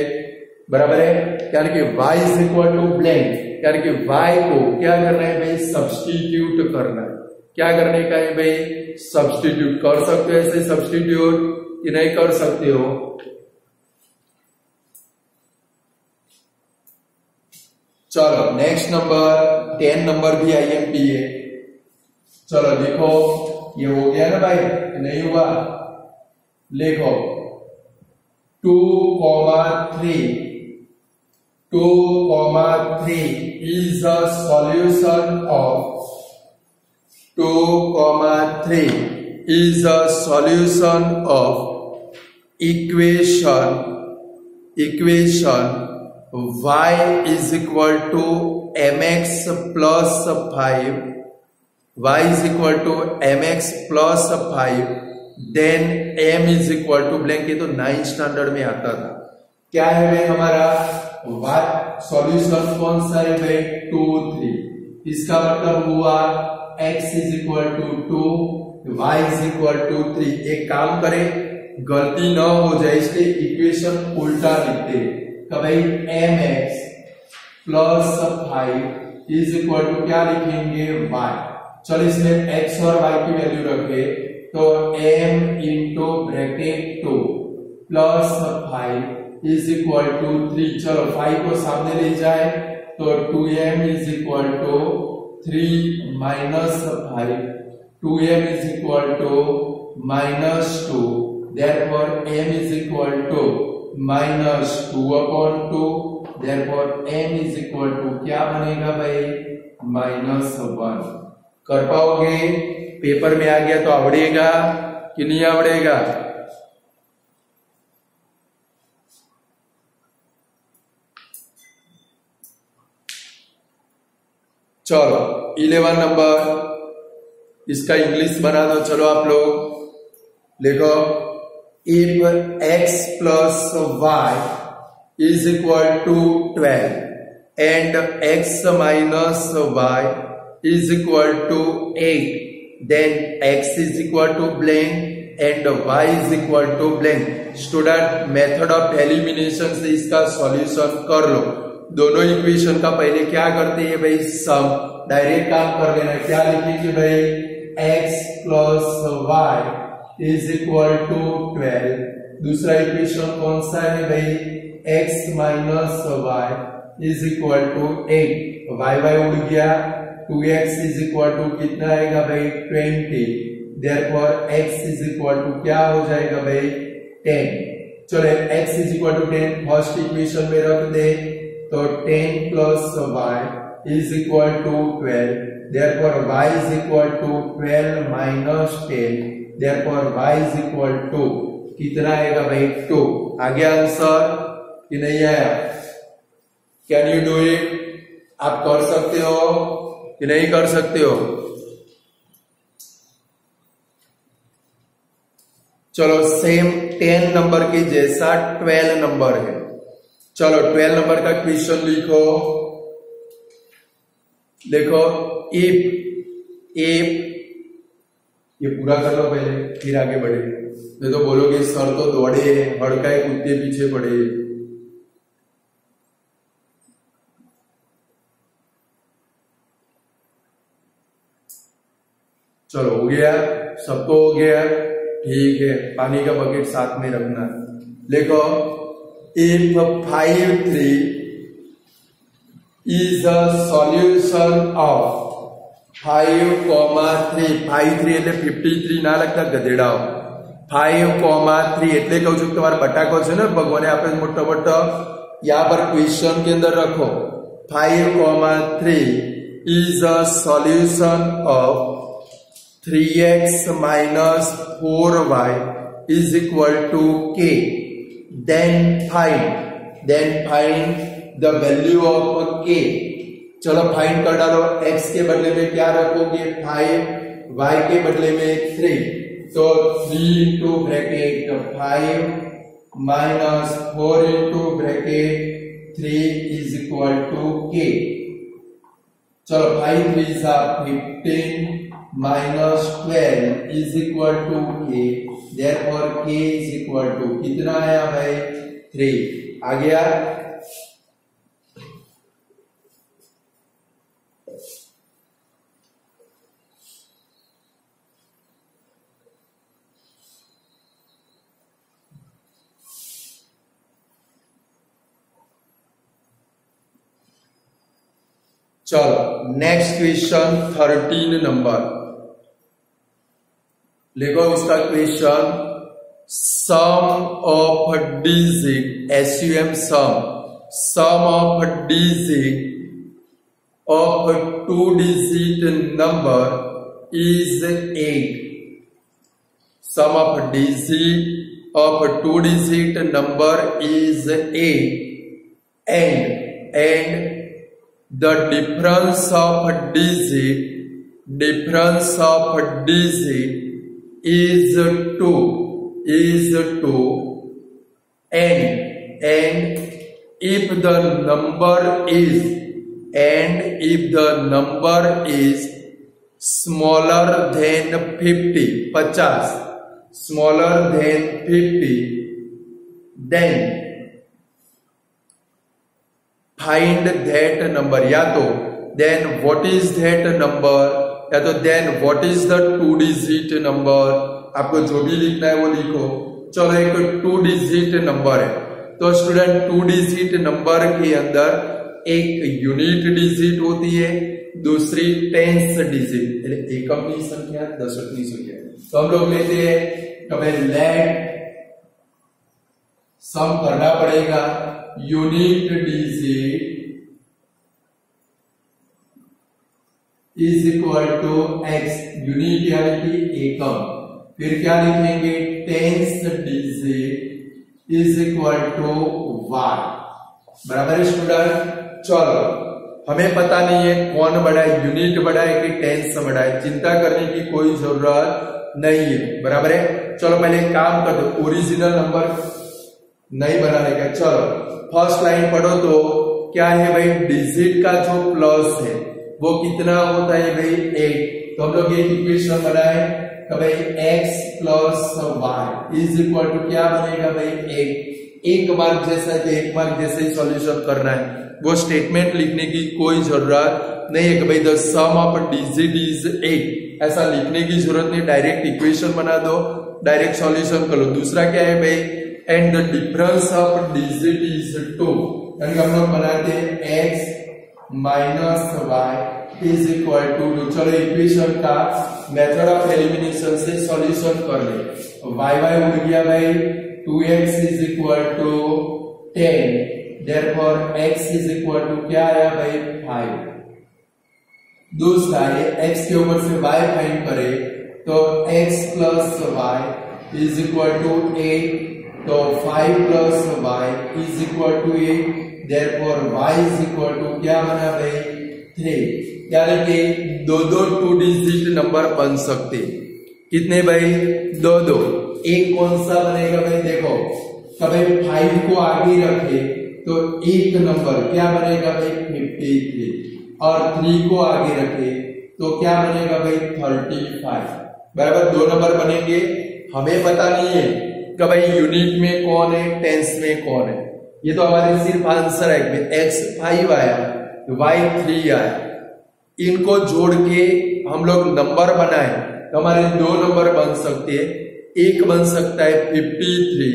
बराबर है यानी कि y is equal to blank यानी कि y को क्या करना है भाई सब्सटीट्यूट करना है क्या करने का है भाई सब्सटीट्यूट कर सकते हो ऐसे सब्सटीट्यूट कि नहीं कर सकते हो चलो नेक्स्ट नंबर टेन नंबर भी आई एम पी ए चलो लिखो ये हो गया ना भाई नहीं हुआ लिखो two comma three 2 comma 3 is the solution of 2 comma 3 is the solution of equation equation y is equal to mx plus 5 y is equal to mx plus 5 then m is equal to blank ये तो ninth standard में आता था क्या है भाई हमारा y solution कौन सा है भाई टू थ्री इसका मतलब हुआ x is equal to two y is equal to three एक काम करें गलती न हो जाए इसलिए इक्वेशन उल्टा लिखते तो भाई m x plus five is equal to क्या लिखेंगे वाई चलो इसमें x और y की वैल्यू रखे तो m into bracket two plus five is equal to three चलो फाइव को सामने ले जाए तो two m is equal to three minus five two m is equal to minus two therefore m is equal to minus 2 upon 2 therefore m is equal to क्या बनेगा भाई minus one कर पाओगे पेपर में आ गया तो आवड़ेगा कि नहीं आवड़ेगा चलो इलेवन नंबर इसका इंग्लिश बना दो चलो आप लोग देखो if x plus y is equal to twelve and x minus y is equal to eight then x is equal to blank and y is equal to blank student method of elimination से इसका solution कर लो दोनों equation का पहले क्या करते हैं भाई सब डायरेक्ट काम कर देना क्या लिखेंगे भाई x plus y is equal to twelve दूसरा इक्वेशन कौन सा है भाई x minus y is equal to eight y y उड़ गया two x is equal to कितना आएगा भाई twenty therefore x is equal to क्या हो जाएगा भाई टेन चलो x is equal to ten first equation में रख दे तो 10 plus y is equal to 12 therefore y is equal to 12 minus 10 therefore y is equal to कितना आएगा भाई 2 आ गया आंसर कि नहीं आया कैन यू डू इट आप कर सकते हो कि नहीं कर सकते हो चलो सेम टेन नंबर के जैसा ट्वेल्व नंबर है चलो ट्वेल्व नंबर का क्वेश्चन लिखो देखो इफ इफ ये पूरा कर लो पहले फिर आगे बढ़े नहीं तो बोलोगे सर तो दौड़े भड़काए कुत्ते पीछे पड़े चलो हो गया सबको हो गया ठीक है पानी का बकेट साथ में रखना देखो a for 5 3 is a solution of 5, 3 5 3 એટલે 53 ના લખતા ગદેડાઓ 5, 3 એટલે કહો છો કે તવાર બટાકો છે ને ભગવાને આપેલ મોટો બટટ આ બર ક્વેશ્ચન કે અંદર रखो 5, 3 is a solution of 3x - 4y = k then find then find the value of k चलो फाइंड कर डालो एक्स के बदले में क्या रखोगे फाइव y के बदले में थ्री तो three into bracket five minus four into bracket three is equal to k चलो फाइव थ्री साफ fifteen minus twelve is equal to k therefore k is equal to कितना आया भाई थ्री आ गया चलो next question thirteen number Lego equation sum of digit SUM sum sum of digit of a two digit number is 8 sum of digit of a two digit number is 8 and and the difference of digit difference of digit is to is to and and if the number is and if the number is smaller than 50 50 smaller than 50 then find that number ya to then what is that number या तो then what is the two digit number आपको जो भी लिखना है वो लिखो चलो एक टू डिजिट नंबर है तो स्टूडेंट टू डिजिट नंबर के अंदर एक यूनिट डिजिट होती है दूसरी टेंस डिजिट एक संख्या दस अपनी संख्या तो हम लोग लेते हैं हमें लेट सम करना पड़ेगा unit digit is equal to x unit यानी कि एकम फिर क्या लिखेंगे tens digit is equal to y बराबर स्टूडेंट चलो हमें पता नहीं है कौन बड़ा है यूनिट बड़ा है कि टेंस बड़ा है चिंता करने की कोई जरूरत नहीं है बराबर है चलो पहले काम कर दो ओरिजिनल नंबर नहीं बनाने का चलो फर्स्ट लाइन पढ़ो तो क्या है भाई डिजिट का जो प्लस है वो कितना होता है भाई एट तो हम लोग एक इक्वेशन बनाए तो भाई x plus y is equal to क्या बनेगा भाई एट एक बार जैसा एक बार जैसे ही सॉल्यूशन करना है वो स्टेटमेंट लिखने की कोई जरूरत नहीं है कि भाई the sum of digit is eight ऐसा लिखने की जरूरत नहीं डायरेक्ट इक्वेशन बना दो डायरेक्ट सॉल्यूशन कर लो दूसरा क्या है भाई and the difference of digit is two यानी हम लोग बनाते हैं x minus y is equal to two चलो इक्वेशन का मेथड ऑफ एलिमिनेशन से सॉल्यूशन कर ले वाई वाई उड़ गया भाई two x is equal to ten therefore x is equal to क्या आया भाई फाइव दूसरा ये एक्स के ऊपर से वाई फाइंड करे तो x plus y is equal to eight तो five plus y is equal to eight therefore y is equal to क्या बना भाई थ्री यानी कि दो दो टू डिजिट नंबर बन सकते कितने भाई दो दो एक कौन सा बनेगा भाई देखो कभी फाइव को आगे रखे तो एक नंबर क्या बनेगा भाई फिफ्टी थ्री और थ्री को आगे रखे तो क्या बनेगा भाई थर्टी फाइव बराबर दो नंबर बनेंगे हमें पता नहीं है कि भाई यूनिट में कौन है टेंस में कौन है ये तो हमारे सिर्फ आंसर है एक्स फाइव आया वाई थ्री आया इनको जोड़ के हम लोग नंबर बनाए तो हमारे दो नंबर बन सकते हैं एक बन सकता है फिफ्टी थ्री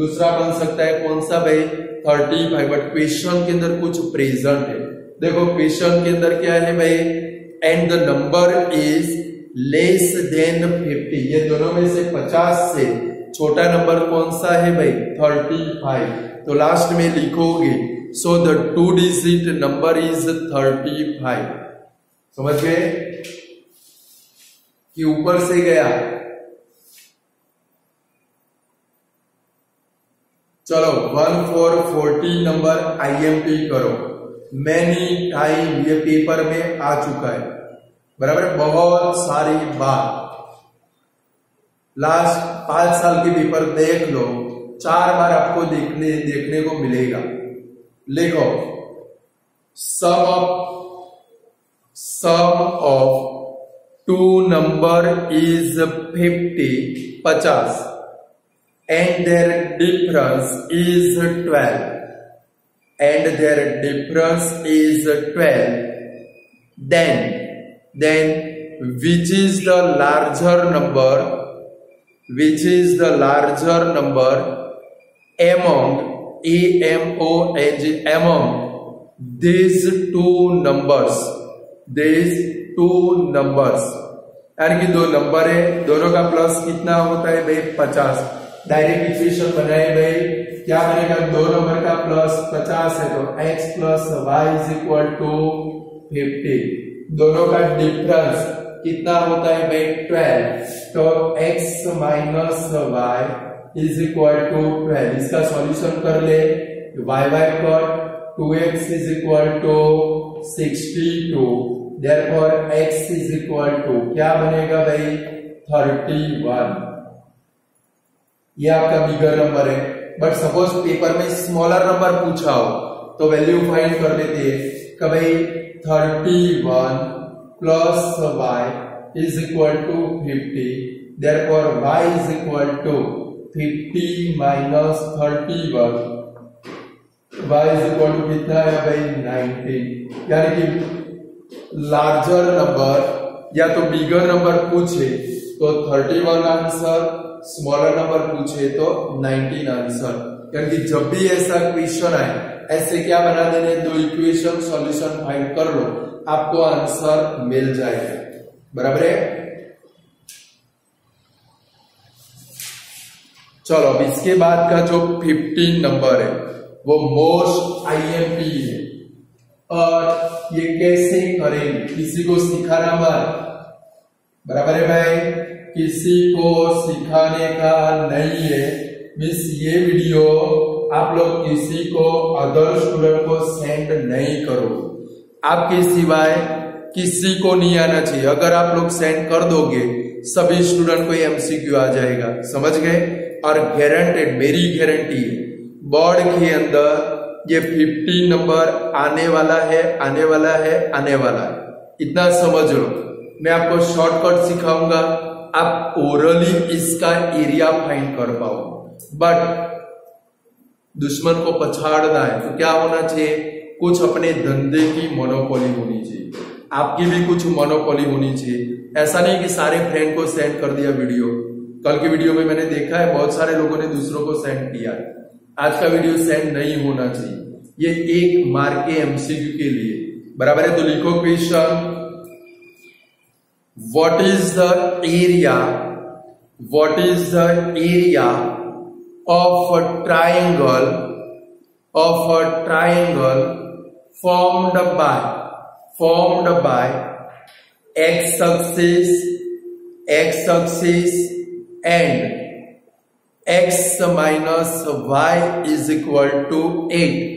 दूसरा बन सकता है कौन सा भाई थर्टी फाइव बट क्वेश्चन के अंदर कुछ प्रेजेंट है देखो क्वेश्चन के अंदर क्या है भाई and the number is less than fifty ये दोनों में से पचास से छोटा नंबर कौन सा है भाई थर्टी फाइव तो लास्ट में लिखोगे so the two digit number is thirty five समझ गए कि ऊपर से गया चलो one four forty number IMP करो मैनी टाइम ये पेपर में आ चुका है बराबर बहुत सारी बात लास्ट पांच साल के पेपर देख लो चार बार आपको देखने देखने को मिलेगा leg of sum of sum of two number is fifty पचास and their difference is twelve and their difference is twelve then then which is the larger number which is the larger number among a e m o n g among these two numbers these two numbers यानी कि दो number है दोनों का plus कितना होता है भाई पचास डायरेक्ट इक्वेशन बनाए भाई क्या बनेगा दो नंबर का प्लस पचास है तो x plus y is equal to fifty दोनों का डिफरेंस कितना होता है भाई ट्वेल्व तो x minus y is equal to twelve इसका सॉल्यूशन कर ले वाई वाई पर two x is equal to sixty two therefore x is equal to क्या बनेगा भाई थर्टी वन ये आपका बिगर नंबर है बट सपोज पेपर में स्मॉलर नंबर पूछा हो तो वैल्यू फाइंड कर लेते भाई thirty one plus y is equal to fifty therefore y is equal to fifty minus thirty one y equal to कितना है भाई नाइनटीन यानी कि लार्जर नंबर या तो बिगर नंबर पूछे तो thirty one answer smaller number पूछे तो नाइनटीन आंसर यानी कि जब भी ऐसा क्वेश्चन आए ऐसे क्या बना देने दो इक्वेशन सॉल्यूशन फाइंड कर लो आपको आंसर मिल जाएगा बराबर है चलो अब इसके बाद का जो फिफ्टीन नंबर है वो मोस्ट आईएमपी है और ये कैसे करेंगे किसी को सिखाना बार बराबर है भाई किसी को सिखाने का नहीं है मिस ये वीडियो आप लोग किसी को अदर स्टूडेंट को सेंड नहीं करो आपके सिवाय किसी को नहीं आना चाहिए अगर आप लोग सेंड कर दोगे सभी स्टूडेंट को एमसीक्यू आ जाएगा समझ गए आर गारंटेड मेरी गारंटी है बोर्ड के अंदर ये 50 नंबर आने वाला है आने वाला है आने वाला है इतना समझ लो मैं आपको शॉर्टकट सिखाऊंगा आप ओरली इसका एरिया फाइंड कर पाओ बट दुश्मन को पछाड़ना है तो क्या होना चाहिए कुछ अपने धंधे की मोनोपोली होनी चाहिए आपकी भी कुछ मोनोपोली होनी चाहिए ऐसा नहीं कि सारे फ्रेंड को सेंड कर दिया वीडियो कल की वीडियो में मैंने देखा है बहुत सारे लोगों ने दूसरों को सेंड किया आज का वीडियो सेंड नहीं होना चाहिए ये एक मार्के के एमसीक्यू के लिए बराबर है तो लिखो question what is the area what is the area of a triangle of a triangle formed by formed by x success x success and x minus y is equal to eight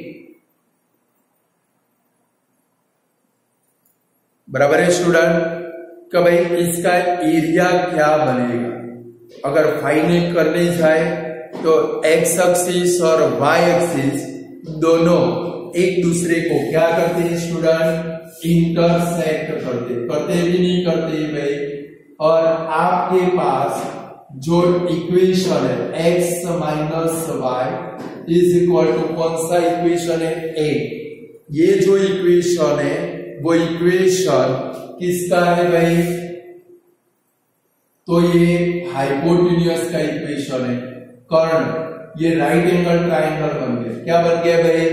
बराबर है student कि भाई इसका area क्या बनेगा अगर final करने जाए तो एक्स एक्सिस और वाई एक्सिस दोनों एक दूसरे को क्या करते हैं स्टूडेंट इंटरसेक्ट करते करते भी नहीं करते भाई और आपके पास जो इक्वेशन है x minus y is equal to कौन सा इक्वेशन है ए ये जो इक्वेशन है वो इक्वेशन किसका है भाई तो ये हाइपोटिनियस का इक्वेशन है कर्ण ये राइट एंगल ट्राइंगल बन गया क्या बन गया भाई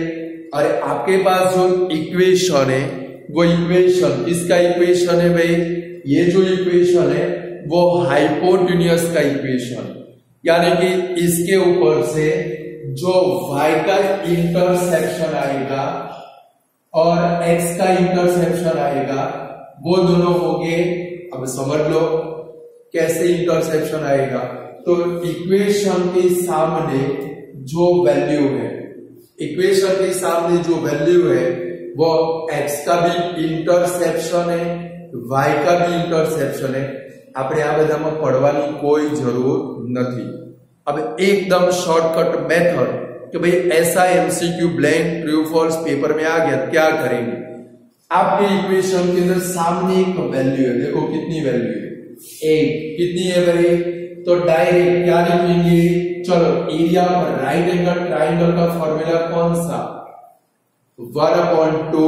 अरे आपके पास जो इक्वेशन है वो इक्वेशन किसका इक्वेशन है भाई ये जो इक्वेशन है वो हाइपोटिनियस का इक्वेशन यानी कि इसके ऊपर से जो y का इंटरसेक्शन आएगा और x का इंटरसेक्शन आएगा वो दोनों हो गए अब समझ लो कैसे इंटरसेक्शन आएगा तो इक्वेशन के सामने जो वैल्यू है इक्वेशन के सामने जो वैल्यू है वो x का भी इंटरसेप्शन है y का भी इंटरसेप्शन है આપણે આ બધામાં પડવાની કોઈ જરૂર નથી अब एकदम शॉर्टकट मेथड कि भाई ऐसा MCQ blank true false paper में आ गया क्या करेंगे आपके इक्वेशन के अंदर सामने एक वैल्यू है देखो कितनी वैल्यू है एक कितनी है भाई तो डायरेक्ट क्या लिखेंगे चलो एरिया पर राइट एंगल ट्राइंगल का फॉर्मूला कौन सा one upon two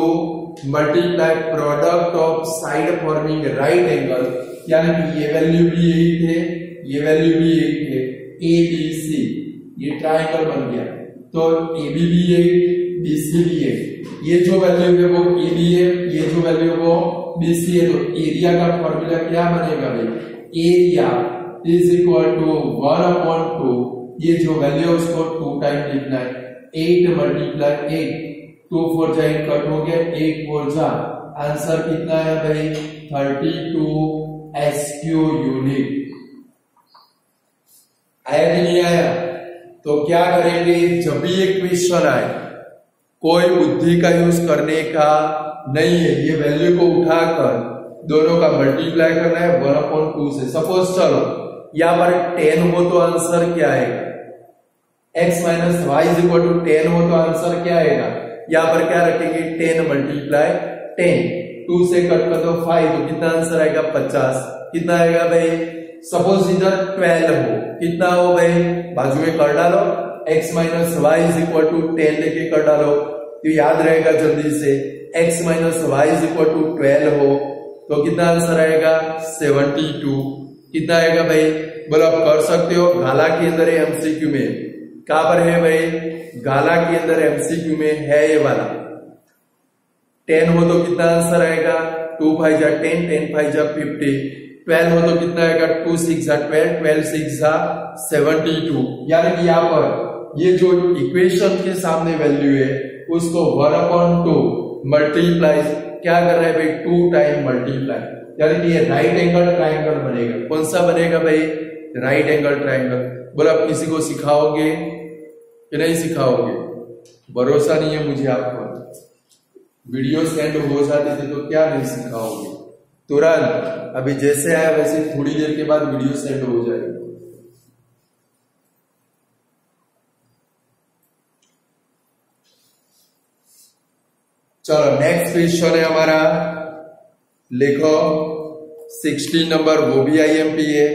multiply product of side forming right angle यानी कि ये वैल्यू भी यही थे ये वैल्यू भी यही थे ए बी सी ये ट्राइंगल बन गया तो ए बी भी यही बी सी भी यही ये जो वैल्यू है वो ए बी है ये जो वैल्यू है वो बी सी है तो एरिया का फॉर्मूला क्या बनेगा भाई area is equal to one upon two ये जो वैल्यू है उसको टू टाइम लिखना है eight multiply eight two four जाए कट हो गया एट फोर जा आंसर कितना है भाई थर्टी टू एसक्यू यूनिट आया कि नहीं आया तो क्या करेंगे जब भी एक क्वेश्चन आए कोई बुद्धि का यूज करने का नहीं है ये वैल्यू को उठाकर दोनों का मल्टीप्लाई करना है वन अपॉन टू से सपोज चलो यहां पर टेन हो तो आंसर क्या आएगा x minus y is equal to ten हो तो आंसर क्या आएगा यहां पर क्या रखेंगे टेन मल्टीप्लाई टेन टू से कट कर दो फाइव तो कितना आंसर आएगा पचास कितना आएगा भाई सपोज इधर ट्वेल्व हो कितना हो भाई बाजू में कर डालो x minus y is equal to ten लेके कर डालो तो याद रहेगा जल्दी से x minus y is equal to twelve हो तो कितना आंसर आएगा सेवनटी टू कितना आएगा भाई बोलो आप कर सकते हो गाला के अंदर एमसीक्यू में कहा पर है भाई गाला के अंदर एमसीक्यू में है ये वाला टेन हो तो कितना आंसर आएगा टू फाइव जा टेन टेन फाइव जा फिफ्टी ट्वेल्व हो तो कितना आएगा टू सिक्स जा ट्वेल्व ट्वेल्व सिक्स जा सेवेंटी टू यानी कि यहाँ पर ये जो इक्वेशन के सामने वैल्यू है उसको वन अपॉन टू मल्टीप्लाई क्या कर रहे हैं भाई टू टाइम मल्टीप्लाई यानी कि ये राइट एंगल ट्राइंगल बनेगा कौन सा बनेगा भाई राइट एंगल ट्राइंगल बोला आप किसी को सिखाओगे कि नहीं सिखाओगे भरोसा नहीं है मुझे आपको वीडियो सेंड हो जाते थे तो क्या नहीं सिखाओगे तुरंत अभी जैसे आया वैसे थोड़ी देर के बाद वीडियो सेंड हो जाएगी चलो नेक्स्ट क्वेश्चन है हमारा लिखो सिक्सटीन नंबर वो भी आईएमपी है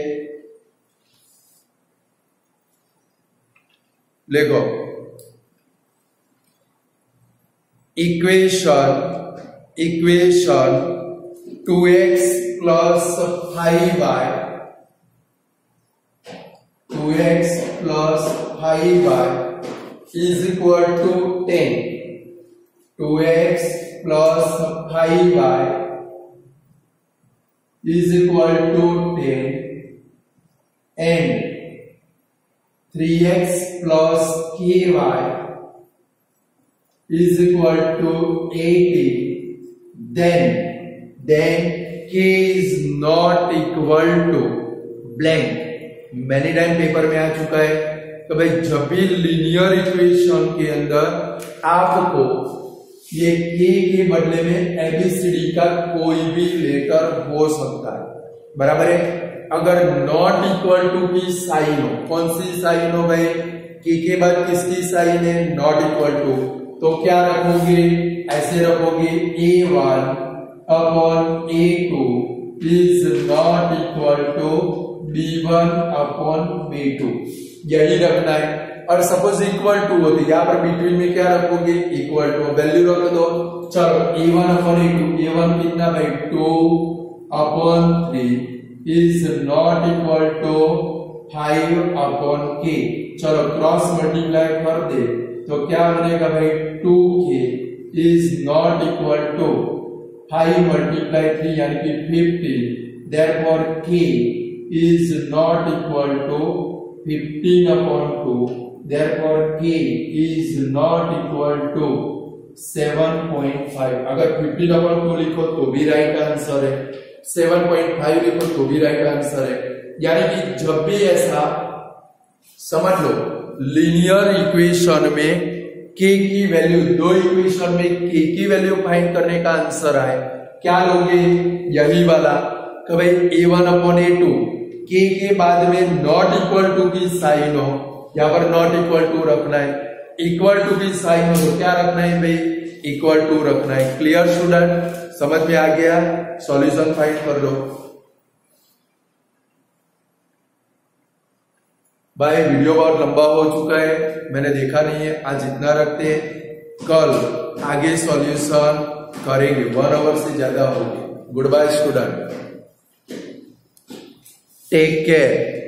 लिखो equation equation 2x plus 5y 2x plus 5y is equal to 10 2x plus 5y is equal to 10 and 3x plus ky is equal to 80 then then k is not equal to blank many time paper में आ चुका है तो भाई जब भी linear equation के अंदर आपको ये के के बदले में एबीसीडी का कोई भी लेटर हो सकता है बराबर है अगर नॉट इक्वल टू की साइन हो कौन सी साइन हो भाई के के बाद किसकी साइन है नॉट इक्वल टू तो क्या रखोगे ऐसे रखोगे A one upon A two is not equal to B one upon B two यही रखना है और सपोज इक्वल टू होती यहाँ पर बिटवीन में क्या रखोगे इक्वल टू वैल्यू रखो दो तो। चलो A one upon A two A one कितना भाई two upon three is not equal to five upon k चलो क्रॉस मल्टीप्लाई कर दे तो क्या बनेगा भाई two k is not equal to five multiply three यानी कि fifteen therefore k is not equal to fifteen upon two therefore k is not equal to seven point five अगर फिफ्टीन अपॉन टू लिखो तो भी right answer है seven point five लिखो तो भी राइट आंसर है यानी कि जब भी ऐसा समझ लो लीनियर इक्वेशन में के की वैल्यू दो इक्वेशन में के की वैल्यू फाइंड करने का आंसर आए क्या लोगे यही वाला तो भाई A one upon A two के के बाद में नॉट इक्वल टू की साइन हो यहाँ पर नॉट इक्वल टू रखना है इक्वल टू की साइन हो तो क्या रखना है भाई इक्वल टू रखना है क्लियर स्टूडेंट समझ में आ गया सॉल्यूशन फाइंड कर लो भाई वीडियो बहुत लंबा हो चुका है मैंने देखा नहीं है आज इतना रखते हैं कल आगे सॉल्यूशन करेंगे वन आवर से ज्यादा होगी good bye student take care